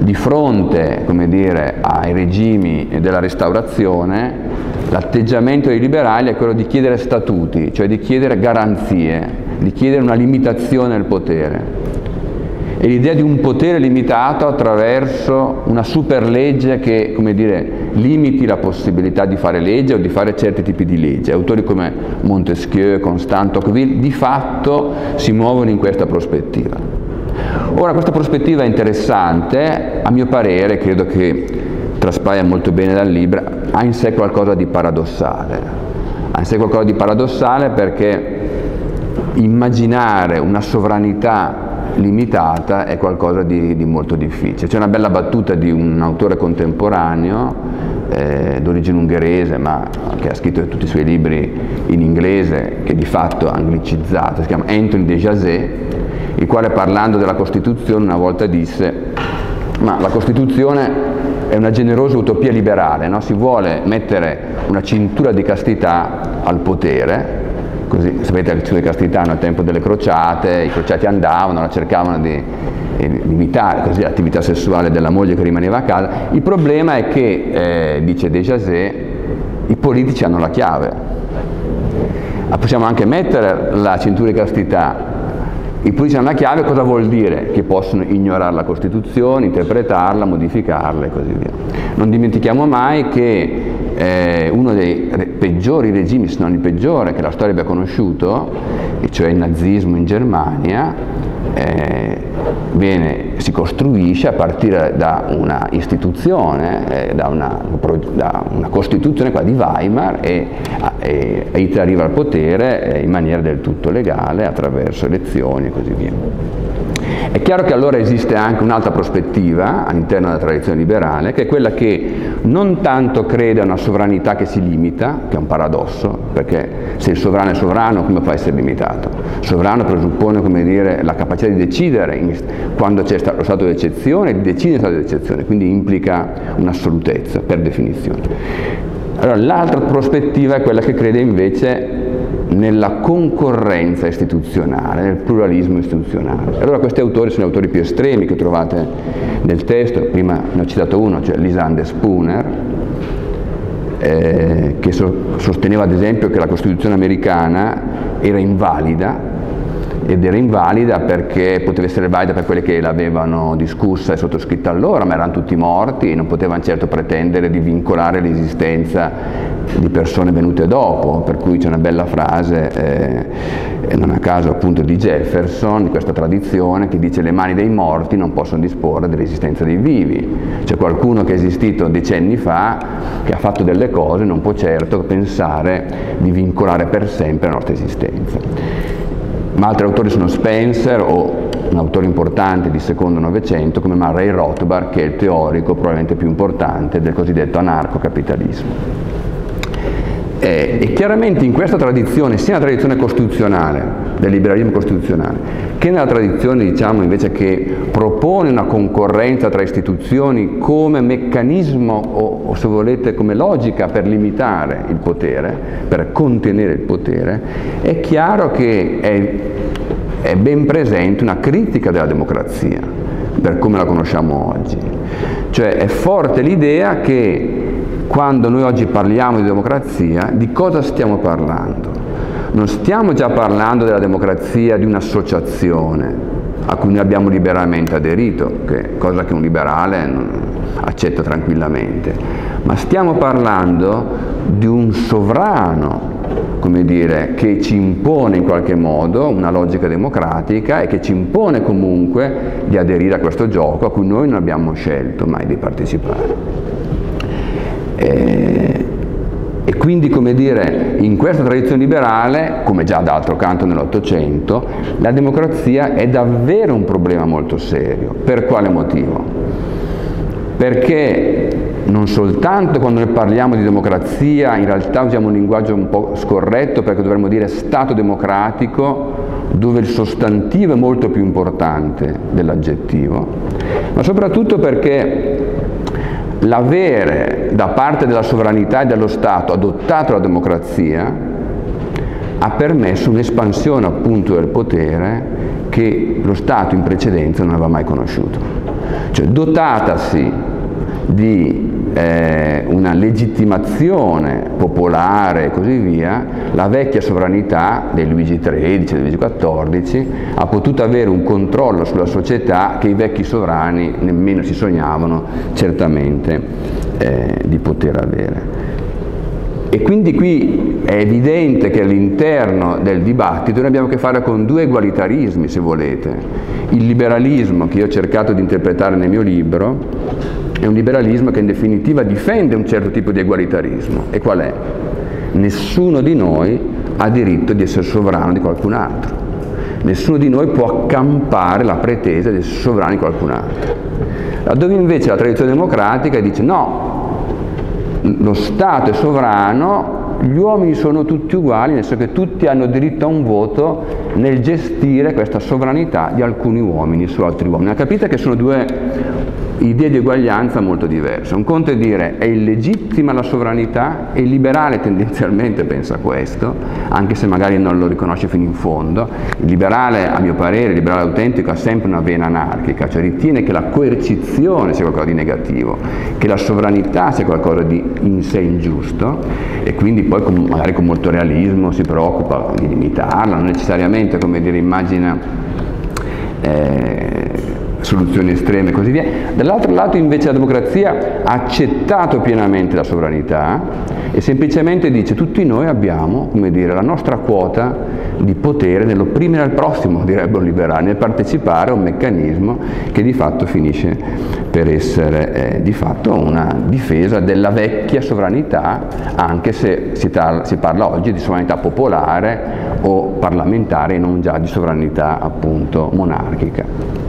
A: di fronte dire, ai regimi della restaurazione, l'atteggiamento dei liberali è quello di chiedere statuti, cioè di chiedere garanzie, di chiedere una limitazione del potere e l'idea di un potere limitato attraverso una super legge che, dire, limiti la possibilità di fare legge o di fare certi tipi di legge. Autori come Montesquieu, Constant Tocqueville di fatto si muovono in questa prospettiva. Ora questa prospettiva è interessante, a mio parere, credo che traspaia molto bene dal libro, ha in sé qualcosa di paradossale. Ha in sé qualcosa di paradossale perché immaginare una sovranità limitata è qualcosa di, di molto difficile. C'è una bella battuta di un autore contemporaneo, eh, d'origine ungherese, ma che ha scritto tutti i suoi libri in inglese, che di fatto è anglicizzato, si chiama Anthony de Jazet, il quale parlando della Costituzione una volta disse ma la Costituzione è una generosa utopia liberale, no? si vuole mettere una cintura di castità al potere, Così, sapete che sulle castitano al tempo delle crociate, i crociati andavano, cercavano di, limitare così, l'attività sessuale della moglie che rimaneva a casa. Il problema è che, eh, dice De Jazet, i politici hanno la chiave. Possiamo anche mettere la cintura di castità, i politici hanno la chiave cosa vuol dire? Che possono ignorare la Costituzione, interpretarla, modificarla e così via. Non dimentichiamo mai che eh, uno dei re peggiori regimi, se non il peggiore che la storia abbia conosciuto, cioè il nazismo in Germania, eh, viene, si costruisce a partire da una istituzione, eh, da, una, da, una, Costituzione di Weimar e, e, e Hitler arriva al potere eh, in maniera del tutto legale attraverso elezioni e così via. È chiaro che allora esiste anche un'altra prospettiva all'interno della tradizione liberale, che è quella che non tanto crede a una sovranità che si limita, che è un paradosso, perché se il sovrano è sovrano, come a essere limitato? Sovrano presuppone, dire, la capacità di decidere in, quando c'è lo stato di eccezione, di decidere in stato di eccezione, quindi implica un'assolutezza per definizione. Allora, l'altra prospettiva è quella che crede invece nella concorrenza istituzionale, nel pluralismo istituzionale. Allora questi autori sono gli autori più estremi che trovate nel testo, prima ne ho citato uno, cioè Lisander Spooner, eh, che so sosteneva ad esempio che la Costituzione americana era invalida ed era invalida perché poteva essere valida per quelli che l'avevano discussa e sottoscritta allora, ma erano tutti morti e non potevano certo pretendere di vincolare l'esistenza di persone venute dopo, per cui c'è una bella frase, eh, non a caso appunto di Jefferson, di questa tradizione, che dice le mani dei morti non possono disporre dell'esistenza dei vivi. C'è qualcuno che è esistito decenni fa, che ha fatto delle cose, non può certo pensare di vincolare per sempre la nostra esistenza ma altri autori sono Spencer o un autore importante di secondo Novecento come Murray Rothbard che è il teorico probabilmente più importante del cosiddetto anarcocapitalismo. Eh, e chiaramente in questa tradizione, sia nella tradizione costituzionale, del liberalismo costituzionale, che nella tradizione diciamo invece che propone una concorrenza tra istituzioni come meccanismo o, o se volete come logica per limitare il potere, per contenere il potere, è chiaro che è, è ben presente una critica della democrazia per come la conosciamo oggi. Cioè è forte l'idea che quando noi oggi parliamo di democrazia, di cosa stiamo parlando? Non stiamo già parlando della democrazia di un'associazione a cui noi abbiamo liberalmente aderito, che cosa che un liberale accetta tranquillamente, ma stiamo parlando di un sovrano, come dire, che ci impone in qualche modo una logica democratica e che ci impone comunque di aderire a questo gioco a cui noi non abbiamo scelto mai di partecipare. Eh, e quindi, come dire, in questa tradizione liberale, come già d'altro canto nell'Ottocento, la democrazia è davvero un problema molto serio. Per quale motivo? Perché non soltanto quando noi parliamo di democrazia, in realtà usiamo un linguaggio un po' scorretto perché dovremmo dire Stato democratico, dove il sostantivo è molto più importante dell'aggettivo, ma soprattutto perché l'avere da parte della sovranità e dello Stato adottato la democrazia ha permesso un'espansione appunto del potere che lo Stato in precedenza non aveva mai conosciuto. Cioè dotatasi di eh, una legittimazione popolare e così via, la vecchia sovranità dei Luigi XIII, dei Luigi XIV ha potuto avere un controllo sulla società che i vecchi sovrani nemmeno si sognavano certamente eh, di poter avere. E quindi qui è evidente che all'interno del dibattito noi abbiamo a che fare con due egualitarismi, se volete. Il liberalismo, che io ho cercato di interpretare nel mio libro, è un liberalismo che in definitiva difende un certo tipo di egualitarismo. E qual è? Nessuno di noi ha diritto di essere sovrano di qualcun altro. Nessuno di noi può accampare la pretesa di essere sovrano di qualcun altro. Laddove invece la tradizione democratica dice no, lo Stato è sovrano, gli uomini sono tutti uguali, nel senso che tutti hanno diritto a un voto nel gestire questa sovranità di alcuni uomini su altri uomini. Capite che sono due idee di eguaglianza molto diverse. Un conto è dire è illegittima la sovranità e il liberale tendenzialmente pensa questo, anche se magari non lo riconosce fino in fondo. Il liberale, a mio parere, il liberale autentico ha sempre una vena anarchica, cioè ritiene che la coercizione sia qualcosa di negativo, che la sovranità sia qualcosa di in sé ingiusto e quindi poi con, magari con molto realismo si preoccupa di limitarla, non necessariamente come dire immagina eh, soluzioni estreme e così via. Dall'altro lato invece la democrazia ha accettato pienamente la sovranità e semplicemente dice tutti noi abbiamo, dire, la nostra quota di potere nell'opprimere al prossimo, direbbero liberali, nel partecipare a un meccanismo che di fatto finisce per essere eh, di fatto una difesa della vecchia sovranità, anche se si, si parla oggi di sovranità popolare o parlamentare e non già di sovranità appunto monarchica.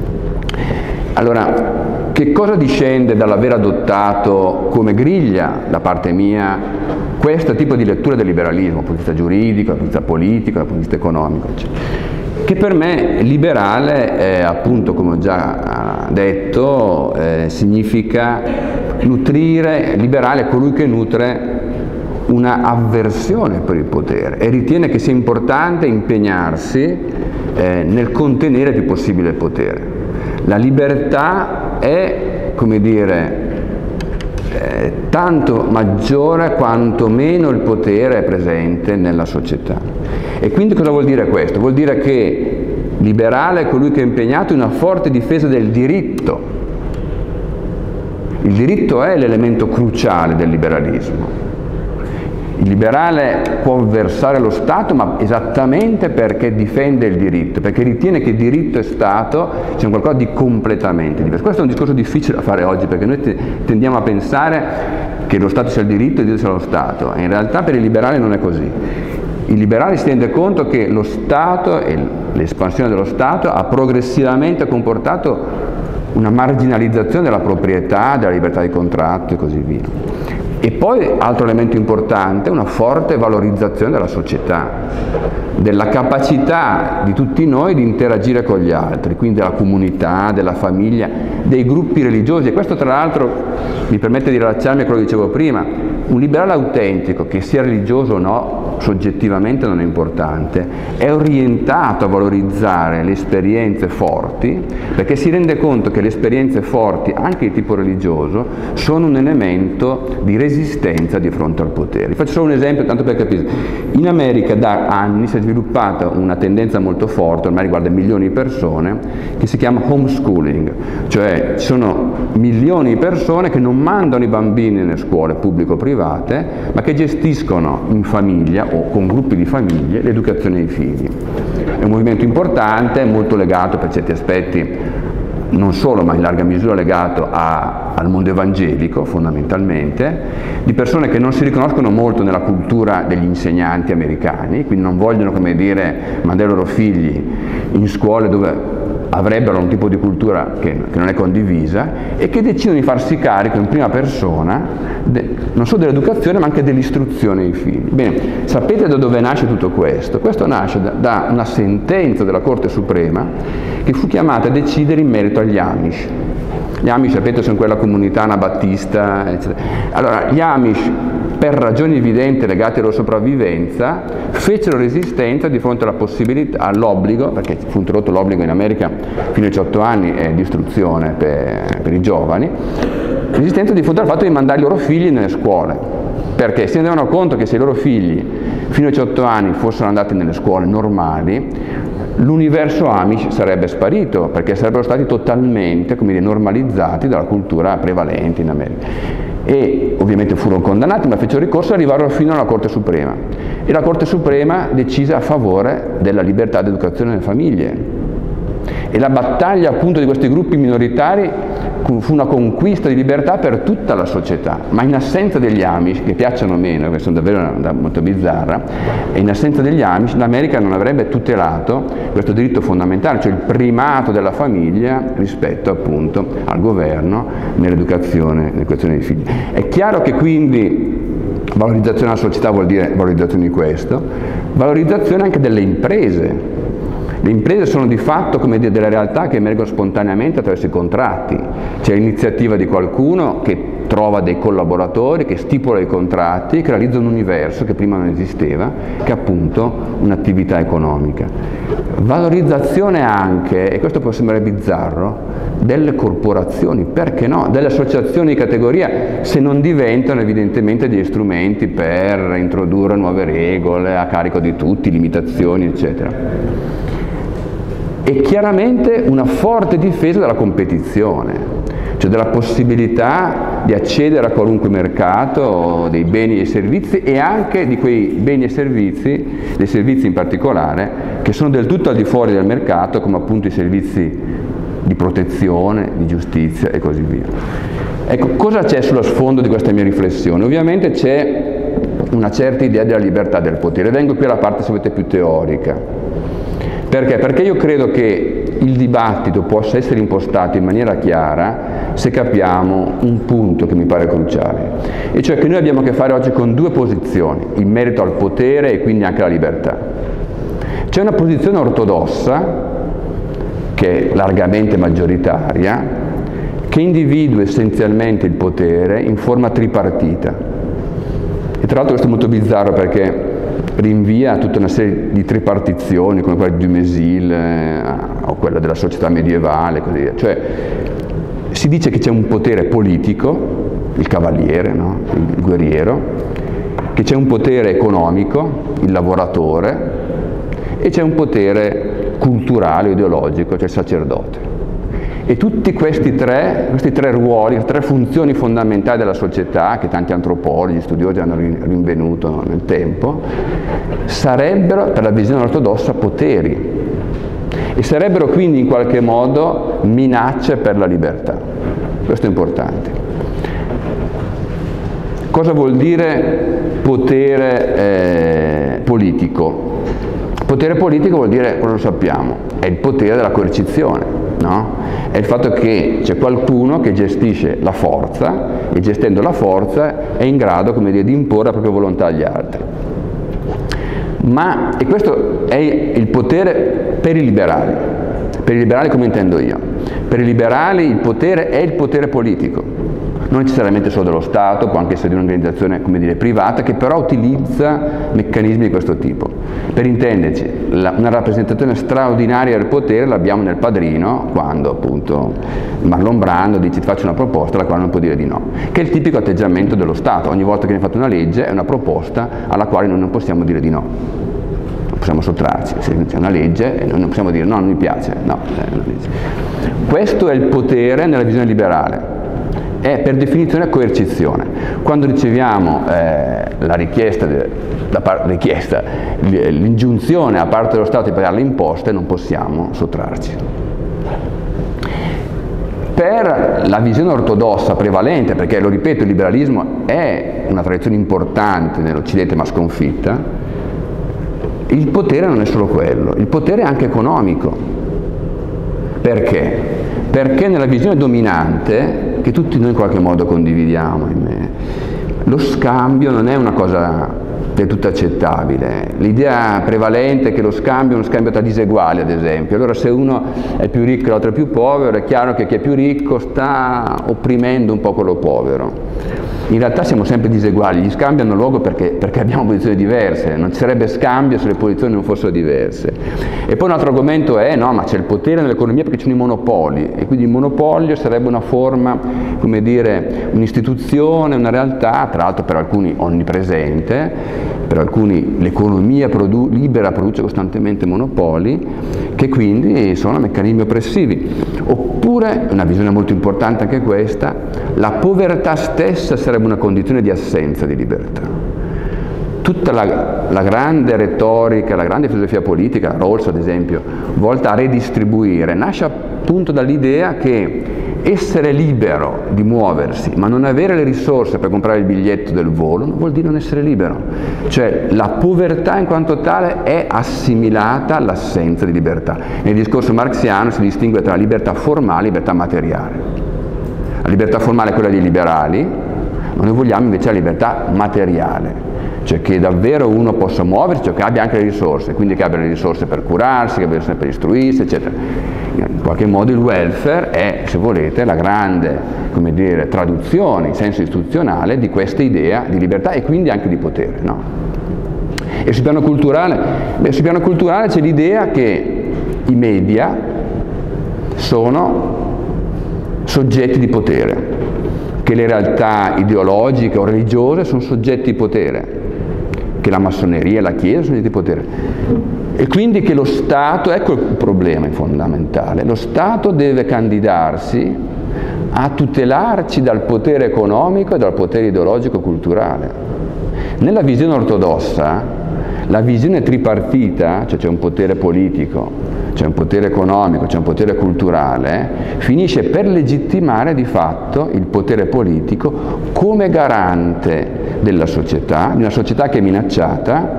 A: Allora, che cosa discende dall'aver adottato come griglia da parte mia questo tipo di lettura del liberalismo, dal punto di vista giuridico, dal punto di vista politico, dal punto di vista economico, eccetera che per me liberale, eh, appunto come ho già detto, eh, significa nutrire, liberale è colui che nutre una avversione per il potere e ritiene che sia importante impegnarsi eh, nel contenere il più possibile il potere. La libertà è, come dire, eh, tanto maggiore quanto meno il potere è presente nella società. E quindi cosa vuol dire questo? Vuol dire che liberale è colui che è impegnato in una forte difesa del diritto. Il diritto è l'elemento cruciale del liberalismo. Il liberale può avversare lo Stato, ma esattamente perché difende il diritto, perché ritiene che diritto e Stato siano qualcosa di completamente diverso. Questo è un discorso difficile da fare oggi, perché noi tendiamo a pensare che lo Stato sia il diritto e diritto sia lo Stato. E in realtà per il liberale non è così. Il liberale si rende conto che lo Stato e l'espansione dello Stato ha progressivamente comportato una marginalizzazione della proprietà, della libertà di contratto e così via. E poi, altro elemento importante, una forte valorizzazione della società, della capacità di tutti noi di interagire con gli altri, quindi della comunità, della famiglia, dei gruppi religiosi. E questo tra l'altro mi permette di rilacciarmi a quello che dicevo prima, un liberale autentico, che sia religioso o no, soggettivamente non è importante, è orientato a valorizzare le esperienze forti perché si rende conto che le esperienze forti, anche di tipo religioso, sono un elemento di resistenza di fronte al potere. Faccio solo un esempio tanto per capire. In America da anni si è sviluppata una tendenza molto forte, ormai riguarda milioni di persone, che si chiama homeschooling, cioè ci sono milioni di persone che non mandano i bambini nelle scuole pubbliche o private, ma che gestiscono in famiglia o con gruppi di famiglie l'educazione dei figli. È un movimento importante, molto legato per certi aspetti non solo ma in larga misura legato a, al mondo evangelico fondamentalmente, di persone che non si riconoscono molto nella cultura degli insegnanti americani, quindi non vogliono come dire mandare i loro figli in scuole dove avrebbero un tipo di cultura che, che, non è condivisa e che decidono di farsi carico in prima persona de, non solo dell'educazione ma anche dell'istruzione dei figli. Bene, sapete da dove nasce tutto questo? Questo nasce da, da una sentenza della Corte Suprema che fu chiamata a decidere in merito agli Amish. Gli Amish, sapete, sono quella comunità anabattista, eccetera. Allora, gli Amish per ragioni evidenti legate alla sopravvivenza, fecero resistenza di fronte all'obbligo, perché fu introdotto l'obbligo in America fino ai 18 anni è di istruzione per, per i giovani, resistenza di fronte al fatto di mandare i loro figli nelle scuole, perché si rendevano conto che se i loro figli fino ai 18 anni fossero andati nelle scuole normali, l'universo Amish sarebbe sparito, perché sarebbero stati totalmente dire, normalizzati dalla cultura prevalente in America e ovviamente furono condannati, ma fecero ricorso e arrivarono fino alla Corte Suprema. E la Corte Suprema decise a favore della libertà di educazione nelle famiglie. E la battaglia appunto di questi gruppi minoritari fu una conquista di libertà per tutta la società, ma in assenza degli Amish, che piacciono meno, che sono davvero una, una, molto bizzarra, in assenza degli Amish l'America non avrebbe tutelato questo diritto fondamentale, cioè il primato della famiglia rispetto appunto al governo nell'educazione, nell'educazione dei figli. È chiaro che quindi valorizzazione della società vuol dire valorizzazione di questo, valorizzazione anche delle imprese, le imprese sono di fatto dire, delle realtà che emergono spontaneamente attraverso i contratti, c'è l'iniziativa di qualcuno che trova dei collaboratori, che stipula i contratti, che realizza un universo che prima non esisteva, che è appunto un'attività economica. Valorizzazione anche, e questo può sembrare bizzarro, delle corporazioni, perché no, delle associazioni di categoria, se non diventano evidentemente degli strumenti per introdurre nuove regole a carico di tutti, limitazioni, eccetera. E chiaramente una forte difesa della competizione cioè della possibilità di accedere a qualunque mercato dei beni e servizi e anche di quei beni e servizi, dei servizi in particolare, che sono del tutto al di fuori del mercato, come appunto i servizi di protezione, di giustizia e così via. Ecco, cosa c'è sullo sfondo di questa mia riflessione? Ovviamente c'è una certa idea della libertà del potere. Vengo qui alla parte, se volete, più teorica. Perché? Perché io credo che il dibattito possa essere impostato in maniera chiara se capiamo un punto che mi pare cruciale, e cioè che noi abbiamo a che fare oggi con due posizioni, in merito al potere e quindi anche alla libertà. C'è una posizione ortodossa, che è largamente maggioritaria, che individua essenzialmente il potere in forma tripartita. E tra l'altro questo è molto bizzarro perché rinvia a tutta una serie di tripartizioni come quella di Dumézil eh, o quella della società medievale, così via. Cioè, si dice che c'è un potere politico, il cavaliere, no? il guerriero, che c'è un potere economico, il lavoratore, e c'è un potere culturale, ideologico, cioè il sacerdote. E tutti questi tre, questi tre ruoli, tre funzioni fondamentali della società, che tanti antropologi, studiosi hanno rinvenuto nel tempo, sarebbero, per la visione ortodossa, poteri e sarebbero quindi in qualche modo minacce per la libertà. Questo è importante. Cosa vuol dire potere eh, politico? Potere politico vuol dire, cosa sappiamo, è il potere della coercizione, no? È il fatto che c'è qualcuno che gestisce la forza e gestendo la forza è in grado, dire, di imporre la propria volontà agli altri. Ma, e questo è il potere per i liberali, per i liberali come intendo io, per i liberali il potere è il potere politico, non necessariamente solo dello Stato, può anche essere di un'organizzazione privata che però utilizza meccanismi di questo tipo. Per intenderci, la, una rappresentazione straordinaria del potere l'abbiamo nel padrino quando appunto Marlon Brando dice ti faccio una proposta alla quale non può dire di no, che è il tipico atteggiamento dello Stato, ogni volta che viene fatta una legge è una proposta alla quale noi non possiamo dire di no. Possiamo sottrarci, se c'è una legge e noi non possiamo dire no, non mi piace, no, legge. Questo è il potere nella visione liberale, è per definizione coercizione. Quando riceviamo eh, la richiesta, richiesta l'ingiunzione a parte dello Stato di pagare le imposte, non possiamo sottrarci. Per la visione ortodossa prevalente, perché lo ripeto, il liberalismo è una tradizione importante nell'Occidente ma sconfitta, il potere non è solo quello, il potere è anche economico. Perché? Perché nella visione dominante, che tutti noi in qualche modo condividiamo, lo scambio non è una cosa del tutto accettabile. L'idea prevalente è che lo scambio è uno scambio tra diseguali, ad esempio. Allora se uno è più ricco e l'altro è più povero, è chiaro che chi è più ricco sta opprimendo un po' quello povero in realtà siamo sempre diseguali, gli scambi hanno luogo perché, perché, abbiamo posizioni diverse, non ci sarebbe scambio se le posizioni non fossero diverse. E poi un altro argomento è, no, ma c'è il potere nell'economia perché ci sono i monopoli, e quindi il monopolio sarebbe una forma, come dire, un'istituzione, una realtà, tra l'altro per alcuni onnipresente, per alcuni l'economia produ libera produce costantemente monopoli, che quindi sono meccanismi oppressivi. Oppure, una visione molto importante anche questa, la povertà stessa sarebbe una condizione di assenza di libertà. Tutta la, la grande retorica, la grande filosofia politica, Rawls ad esempio, volta a redistribuire, nasce appunto dall'idea che essere libero di muoversi, ma non avere le risorse per comprare il biglietto del volo, non vuol dire non essere libero. Cioè la povertà in quanto tale è assimilata all'assenza di libertà. Nel discorso marxiano si distingue tra libertà formale e libertà materiale. La libertà formale è quella dei liberali, ma noi vogliamo invece la libertà materiale, cioè che davvero uno possa muoversi, cioè che abbia anche le risorse, quindi che abbia le risorse per curarsi, che abbia le risorse per istruirsi, eccetera. In qualche modo il welfare è, se volete, la grande dire, traduzione in senso istituzionale di questa idea di libertà e quindi anche di potere. No? E sul piano culturale? Beh, sul piano culturale c'è l'idea che i media sono soggetti di potere, che le realtà ideologiche o religiose sono soggetti di potere, che la massoneria e la Chiesa sono di potere. E quindi che lo Stato, ecco il problema fondamentale, lo Stato deve candidarsi a tutelarci dal potere economico e dal potere ideologico-culturale. Nella visione ortodossa la visione tripartita, cioè c'è un potere politico, c'è un potere economico, c'è un potere culturale, finisce per legittimare di fatto il potere politico come garante della società, di una società che è minacciata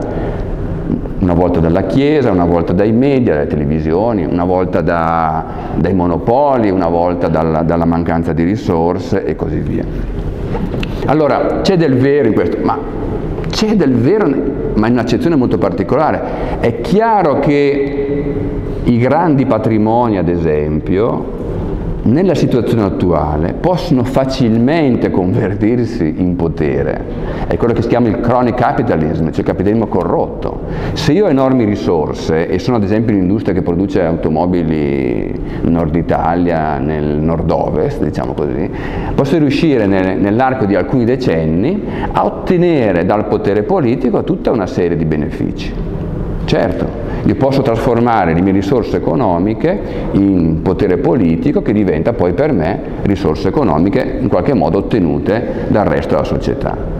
A: una volta dalla Chiesa, una volta dai media, dalle televisioni, una volta da, dai monopoli, una volta dalla, dalla mancanza di risorse e così via. Allora, c'è del vero in questo, ma c'è del vero, ma in un'accezione molto particolare. È chiaro che i grandi patrimoni, ad esempio, nella situazione attuale possono facilmente convertirsi in potere. È quello che si chiama il chronic capitalism, cioè il capitalismo corrotto. Se io ho enormi risorse e sono ad esempio un'industria che produce automobili in Nord Italia, nel nord-ovest, diciamo così, posso riuscire nell'arco di alcuni decenni a ottenere dal potere politico tutta una serie di benefici. Certo, io posso trasformare le mie risorse economiche in potere politico che diventa poi per me risorse economiche in qualche modo ottenute dal resto della società.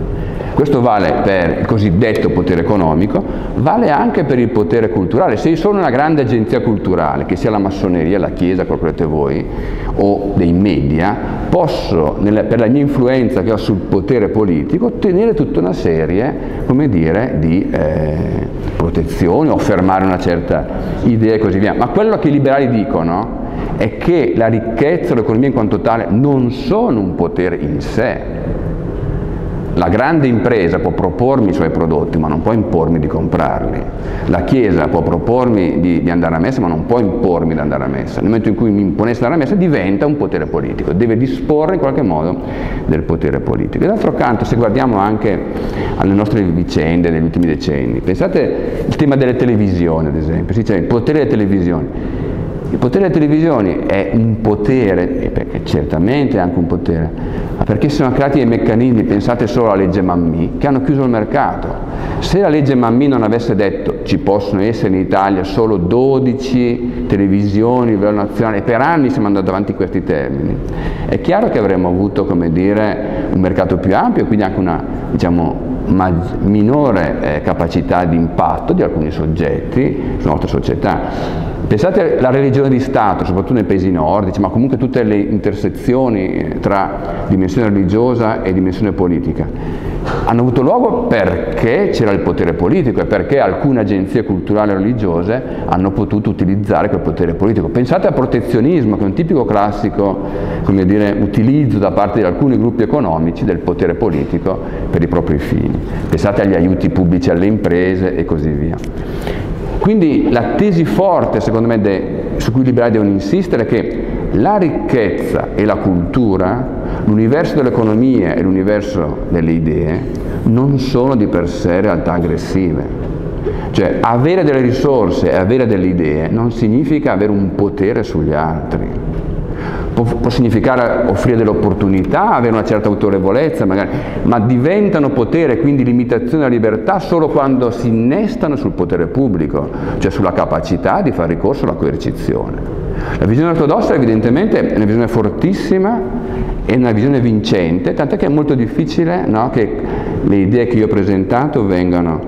A: Questo vale per il cosiddetto potere economico, vale anche per il potere culturale. Se io sono una grande agenzia culturale, che sia la massoneria, la chiesa, come volete voi, o dei media, posso, per la mia influenza che ho sul potere politico, ottenere tutta una serie, come dire, di eh, protezioni o fermare una certa idea e così via. Ma quello che i liberali dicono è che la ricchezza e l'economia in quanto tale non sono un potere in sé, la grande impresa può propormi i suoi prodotti, ma non può impormi di comprarli. La Chiesa può propormi di, di, andare a messa, ma non può impormi di andare a messa. Nel momento in cui mi imponesse andare a messa diventa un potere politico, deve disporre in qualche modo del potere politico. E d'altro canto, se guardiamo anche alle nostre vicende degli ultimi decenni, pensate al tema delle televisioni, ad esempio, si dice il potere delle televisioni. Il potere delle televisioni è un potere, perché certamente è anche un potere, ma perché sono creati dei meccanismi, pensate solo alla legge Mammì, che hanno chiuso il mercato. Se la legge Mammì non avesse detto ci possono essere in Italia solo 12 televisioni a livello nazionale, e per anni siamo andati avanti in questi termini, è chiaro che avremmo avuto dire, un mercato più ampio e quindi anche una diciamo, minore eh, capacità di impatto di alcuni soggetti sulla nostra società. Pensate alla religione di Stato, soprattutto nei paesi nordici, ma comunque tutte le intersezioni eh, tra dimensione religiosa e dimensione politica. Hanno avuto luogo perché c'era il potere politico e perché alcune agenzie culturali e religiose hanno potuto utilizzare quel potere politico. Pensate al protezionismo, che è un tipico classico dire, utilizzo da parte di alcuni gruppi economici del potere politico per i propri fini. Pensate agli aiuti pubblici alle imprese e così via. Quindi la tesi forte, secondo me, de, su cui i liberali devono insistere è che la ricchezza e la cultura, l'universo dell'economia e l'universo delle idee, non sono di per sé realtà aggressive. Cioè, avere delle risorse e avere delle idee non significa avere un potere sugli altri può, può significare offrire delle opportunità, avere una certa autorevolezza magari, ma diventano potere, quindi limitazione della libertà, solo quando si innestano sul potere pubblico, cioè sulla capacità di fare ricorso alla coercizione. La visione ortodossa evidentemente è una visione fortissima, è una visione vincente, tant'è che è molto difficile no, che le idee che io ho presentato vengano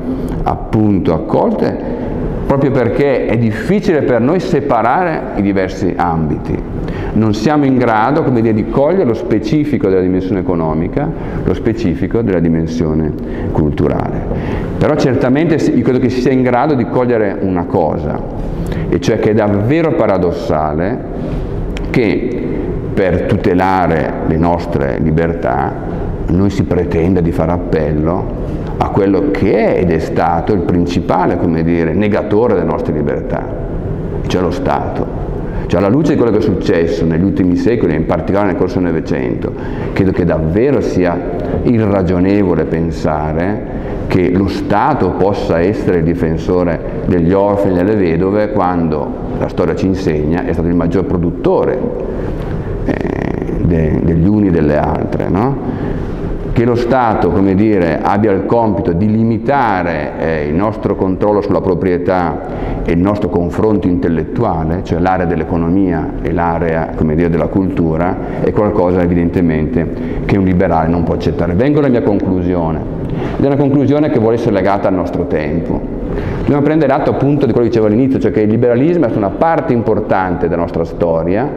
A: appunto accolte, proprio perché è difficile per noi separare i diversi ambiti non siamo in grado dire, di cogliere lo specifico della dimensione economica, lo specifico della dimensione culturale. Però certamente io credo che si sia in grado di cogliere una cosa, e cioè che è davvero paradossale che per tutelare le nostre libertà noi si pretenda di fare appello a quello che è ed è stato il principale, come dire, negatore delle nostre libertà, cioè lo Stato. Cioè alla luce di quello che è successo negli ultimi secoli, in particolare nel corso del Novecento, credo che davvero sia irragionevole pensare che lo Stato possa essere il difensore degli orfani e delle vedove quando, la storia ci insegna, è stato il maggior produttore eh, de, degli uni e delle altre. No? Che lo Stato dire, abbia il compito di limitare eh, il nostro controllo sulla proprietà e il nostro confronto intellettuale, cioè l'area dell'economia e l'area della cultura, è qualcosa evidentemente che un liberale non può accettare. Vengo alla mia conclusione, ed è una conclusione che vuole essere legata al nostro tempo. Dobbiamo prendere atto appunto di quello che dicevo all'inizio, cioè che il liberalismo è una parte importante della nostra storia,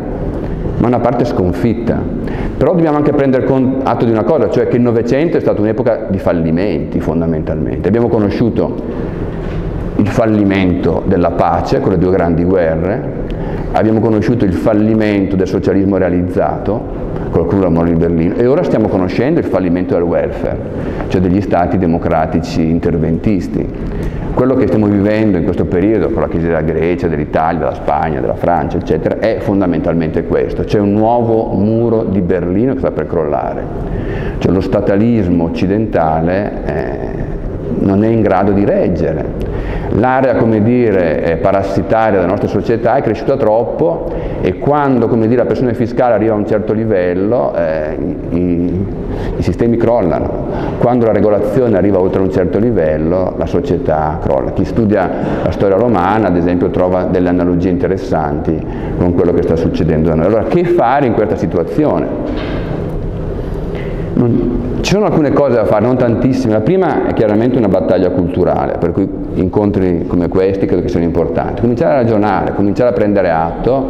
A: ma una parte sconfitta. Però dobbiamo anche prendere atto di una cosa, cioè che il Novecento è stata un'epoca di fallimenti fondamentalmente. Abbiamo conosciuto il fallimento della pace con le due grandi guerre, abbiamo conosciuto il fallimento del socialismo realizzato col Club di Berlino e ora stiamo conoscendo il fallimento del welfare, cioè degli stati democratici interventisti. Quello che stiamo vivendo in questo periodo con la crisi della Grecia, dell'Italia, della Spagna, della Francia, eccetera, è fondamentalmente questo. C'è un nuovo muro di Berlino che sta per crollare. Cioè lo statalismo occidentale eh, non è in grado di reggere. L'area, parassitaria della nostra società è cresciuta troppo e quando, come dire, la pressione fiscale arriva a un certo livello, eh, i, i, sistemi crollano. Quando la regolazione arriva oltre un certo livello, la società crolla. Chi studia la storia romana, ad esempio, trova delle analogie interessanti con quello che sta succedendo da noi. Allora, che fare in questa situazione? Ci sono alcune cose da fare, non tantissime. La prima è chiaramente una battaglia culturale, per cui incontri come questi credo che siano importanti. Cominciare a ragionare, cominciare a prendere atto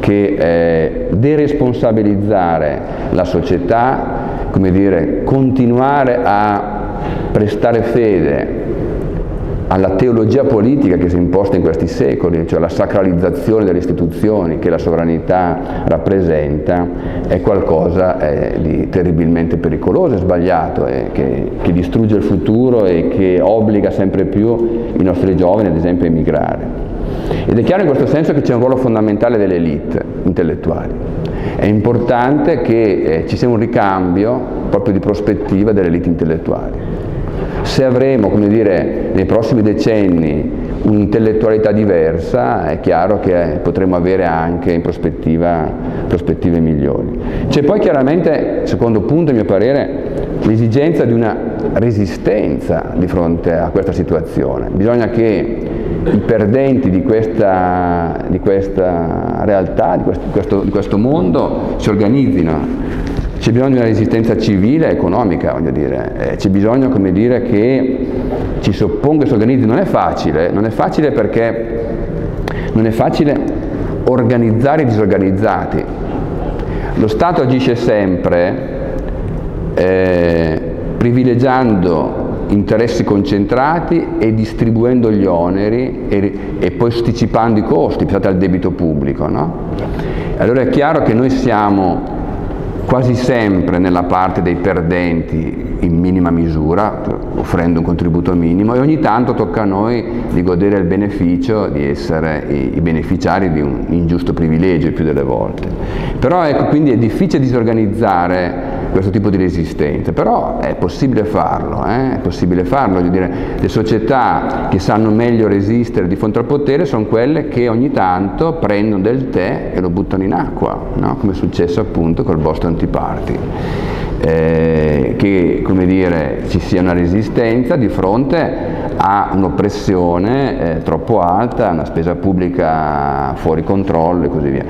A: che eh, deresponsabilizzare la società, come dire, continuare a prestare fede alla teologia politica che si è imposta in questi secoli, cioè la sacralizzazione delle istituzioni che la sovranità rappresenta, è qualcosa eh, di terribilmente pericoloso e sbagliato, eh, che, che distrugge il futuro e che obbliga sempre più i nostri giovani ad esempio a emigrare. Ed è chiaro in questo senso che c'è un ruolo fondamentale delle elite intellettuali. È importante che eh, ci sia un ricambio proprio di prospettiva delle elite intellettuali. Se avremo, come dire, nei prossimi decenni un'intellettualità diversa, è chiaro che potremo avere anche in prospettiva prospettive migliori. C'è poi chiaramente, secondo punto, a mio parere, l'esigenza di una resistenza di fronte a questa situazione. Bisogna che i perdenti di questa, di questa realtà, di questo, di, questo, mondo, si organizzino c'è bisogno di una resistenza civile e economica, voglio dire, eh, c'è bisogno, come dire, che ci si opponga e si organizzi. Non è facile, non è facile perché non è facile organizzare i disorganizzati. Lo Stato agisce sempre eh, privilegiando interessi concentrati e distribuendo gli oneri e, e poi sticipando i costi, pensate al debito pubblico. No? Allora è chiaro che noi siamo quasi sempre nella parte dei perdenti in minima misura, offrendo un contributo minimo, e ogni tanto tocca a noi di godere il beneficio di essere i, beneficiari di un ingiusto privilegio il più delle volte. Però ecco, quindi è difficile disorganizzare questo tipo di resistenza, però è possibile farlo, eh? è possibile farlo, dire, le società che sanno meglio resistere di fronte al potere sono quelle che ogni tanto prendono del tè e lo buttano in acqua, no? come è successo appunto col Boston Tea Party. Eh, che come dire, ci sia una resistenza di fronte a un'oppressione eh, troppo alta, una spesa pubblica fuori controllo e così via.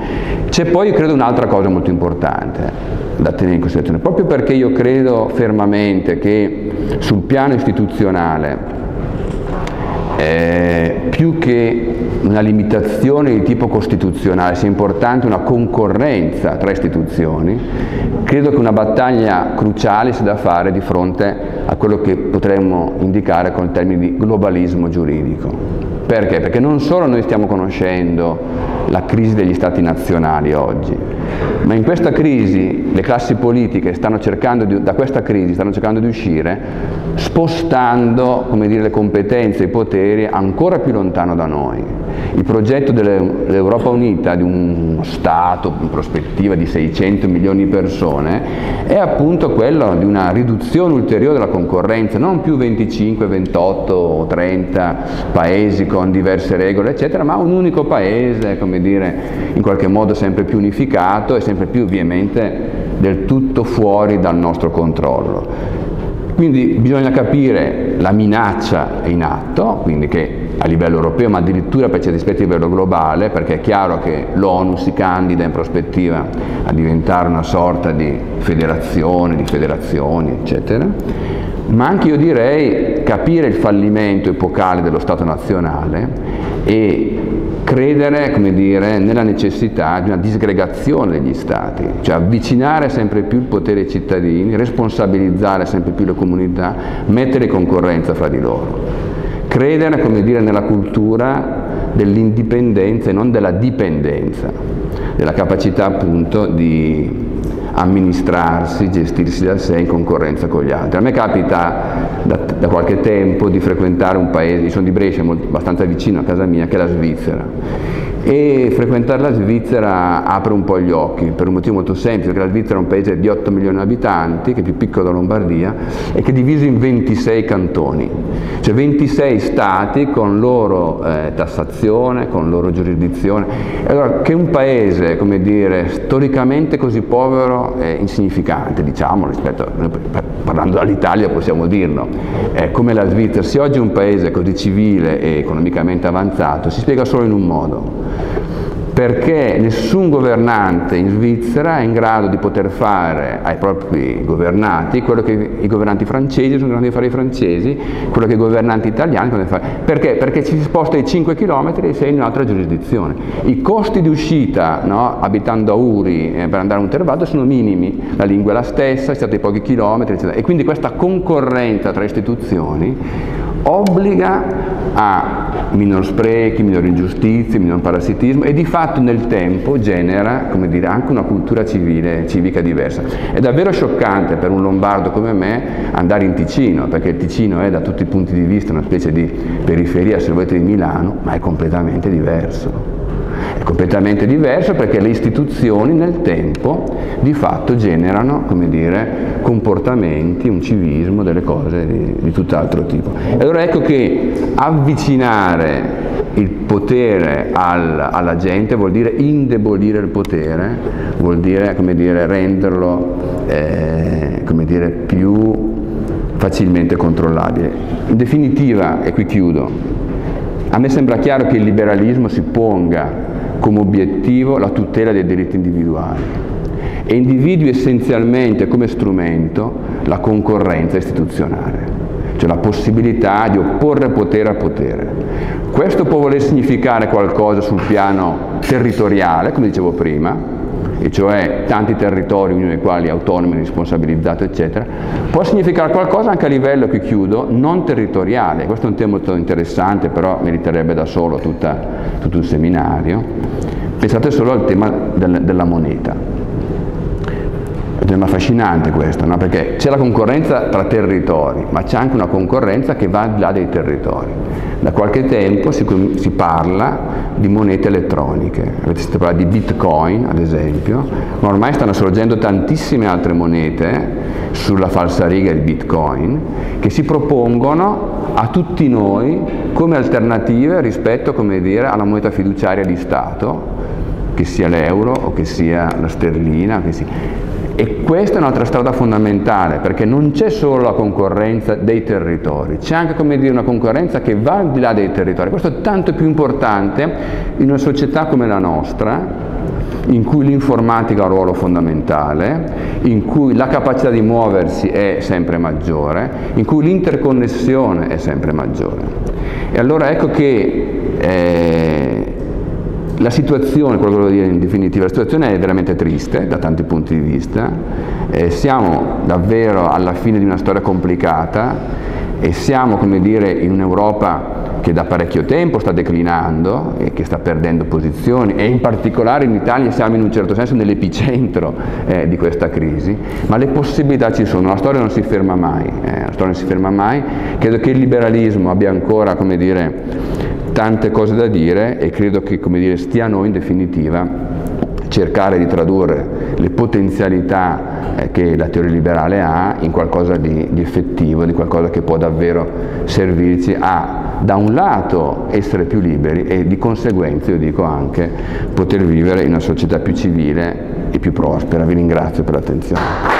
A: C'è poi credo un'altra cosa molto importante da tenere in considerazione, proprio perché io credo fermamente che sul piano istituzionale più che una limitazione di tipo costituzionale sia importante una concorrenza tra istituzioni, credo che una battaglia cruciale sia da fare di fronte a quello che potremmo indicare con termini di globalismo giuridico. Perché? Perché non solo noi stiamo conoscendo la crisi degli stati nazionali oggi, ma in questa crisi le classi politiche stanno cercando di, da questa crisi stanno cercando di uscire spostando dire, le competenze e i poteri ancora più lontano da noi. Il progetto dell'Europa Unita, di uno Stato in prospettiva di 600 milioni di persone, è appunto quello di una riduzione ulteriore della concorrenza, non più 25, 28 o 30 paesi con diverse regole, eccetera, ma un unico paese, come dire, in qualche modo sempre più unificato e sempre più ovviamente del tutto fuori dal nostro controllo. Quindi bisogna capire la minaccia in atto, quindi che a livello europeo, ma addirittura per certi aspetti a livello globale, perché è chiaro che l'ONU si candida in prospettiva a diventare una sorta di federazione, di federazioni, eccetera, ma anche io direi capire il fallimento epocale dello Stato nazionale e credere come dire, nella necessità di una disgregazione degli Stati, cioè avvicinare sempre più il potere ai cittadini, responsabilizzare sempre più le comunità, mettere concorrenza fra di loro. Credere come dire, nella cultura dell'indipendenza e non della dipendenza, della capacità appunto di amministrarsi, gestirsi da sé in concorrenza con gli altri. A me capita da, da qualche tempo di frequentare un paese, sono di Brescia, molto, abbastanza vicino a casa mia, che è la Svizzera e frequentare la Svizzera apre un po' gli occhi per un motivo molto semplice, perché la Svizzera è un paese di 8 milioni di abitanti, che è più piccolo della Lombardia, e che è diviso in 26 cantoni, cioè 26 stati con loro eh, tassazione, con loro giurisdizione. Allora, che un paese, come dire, storicamente così povero e insignificante, diciamo, rispetto, parlando dall'Italia possiamo dirlo, eh, come la Svizzera, se oggi è un paese così civile e economicamente avanzato, si spiega solo in un modo, perché nessun governante in Svizzera è in grado di poter fare ai propri governati quello che i governanti francesi sono in grado di fare i francesi, quello che i governanti italiani sono in grado di fare. Perché? Perché ci si sposta di 5 km e sei in un'altra giurisdizione. I costi di uscita, no, abitando a Uri eh, per andare a un tervato, sono minimi, la lingua è la stessa, siete pochi chilometri, eccetera. E quindi questa concorrenza tra istituzioni obbliga a minor sprechi, minor ingiustizie, minor parassitismo e di fatto nel tempo genera dire, anche una cultura civile, civica diversa. È davvero scioccante per un lombardo come me andare in Ticino, perché il Ticino è da tutti i punti di vista una specie di periferia, se volete, di Milano, ma è completamente diverso. È completamente diverso perché le istituzioni nel tempo di fatto generano dire, comportamenti, un civismo, delle cose di, di tutt'altro tipo. E allora ecco che avvicinare il potere al, alla gente vuol dire indebolire il potere, vuol dire, dire renderlo eh, dire, più facilmente controllabile. In definitiva, e qui chiudo, a me sembra chiaro che il liberalismo si ponga come obiettivo la tutela dei diritti individuali e individui essenzialmente come strumento la concorrenza istituzionale, cioè la possibilità di opporre potere a potere. Questo può voler significare qualcosa sul piano territoriale, come dicevo prima, e cioè tanti territori, ognuno dei quali autonomi, responsabilizzato, eccetera, può significare qualcosa anche a livello, qui chiudo, non territoriale. Questo è un tema molto interessante, però meriterebbe da solo tutta, tutto un seminario. Pensate solo al tema del, della moneta. È un tema affascinante questo, no? perché c'è la concorrenza tra territori, ma c'è anche una concorrenza che va al di là dei territori. Da qualche tempo si, si parla di monete elettroniche, avete sentito parlare di bitcoin ad esempio, ma ormai stanno sorgendo tantissime altre monete sulla falsariga del bitcoin che si propongono a tutti noi come alternative rispetto dire, alla moneta fiduciaria di Stato, che sia l'euro o che sia la sterlina, sia e questa è un'altra strada fondamentale perché non c'è solo la concorrenza dei territori, c'è anche dire, una concorrenza che va al di là dei territori. Questo è tanto più importante in una società come la nostra, in cui l'informatica ha un ruolo fondamentale, in cui la capacità di muoversi è sempre maggiore, in cui l'interconnessione è sempre maggiore. E allora ecco che eh, la situazione, quello che volevo dire in definitiva, la situazione è veramente triste da tanti punti di vista, eh, siamo davvero alla fine di una storia complicata e siamo, come dire, in un'Europa che da parecchio tempo sta declinando e che sta perdendo posizioni e in particolare in Italia siamo in un certo senso nell'epicentro eh, di questa crisi, ma le possibilità ci sono, la storia non si ferma mai, eh, la storia non si ferma mai, credo che il liberalismo abbia ancora, come dire, tante cose da dire e credo che come dire, stia a noi in definitiva cercare di tradurre le potenzialità eh, che la teoria liberale ha in qualcosa di, di effettivo, di qualcosa che può davvero servirci a da un lato essere più liberi e di conseguenza io dico anche poter vivere in una società più civile e più prospera. Vi ringrazio per l'attenzione.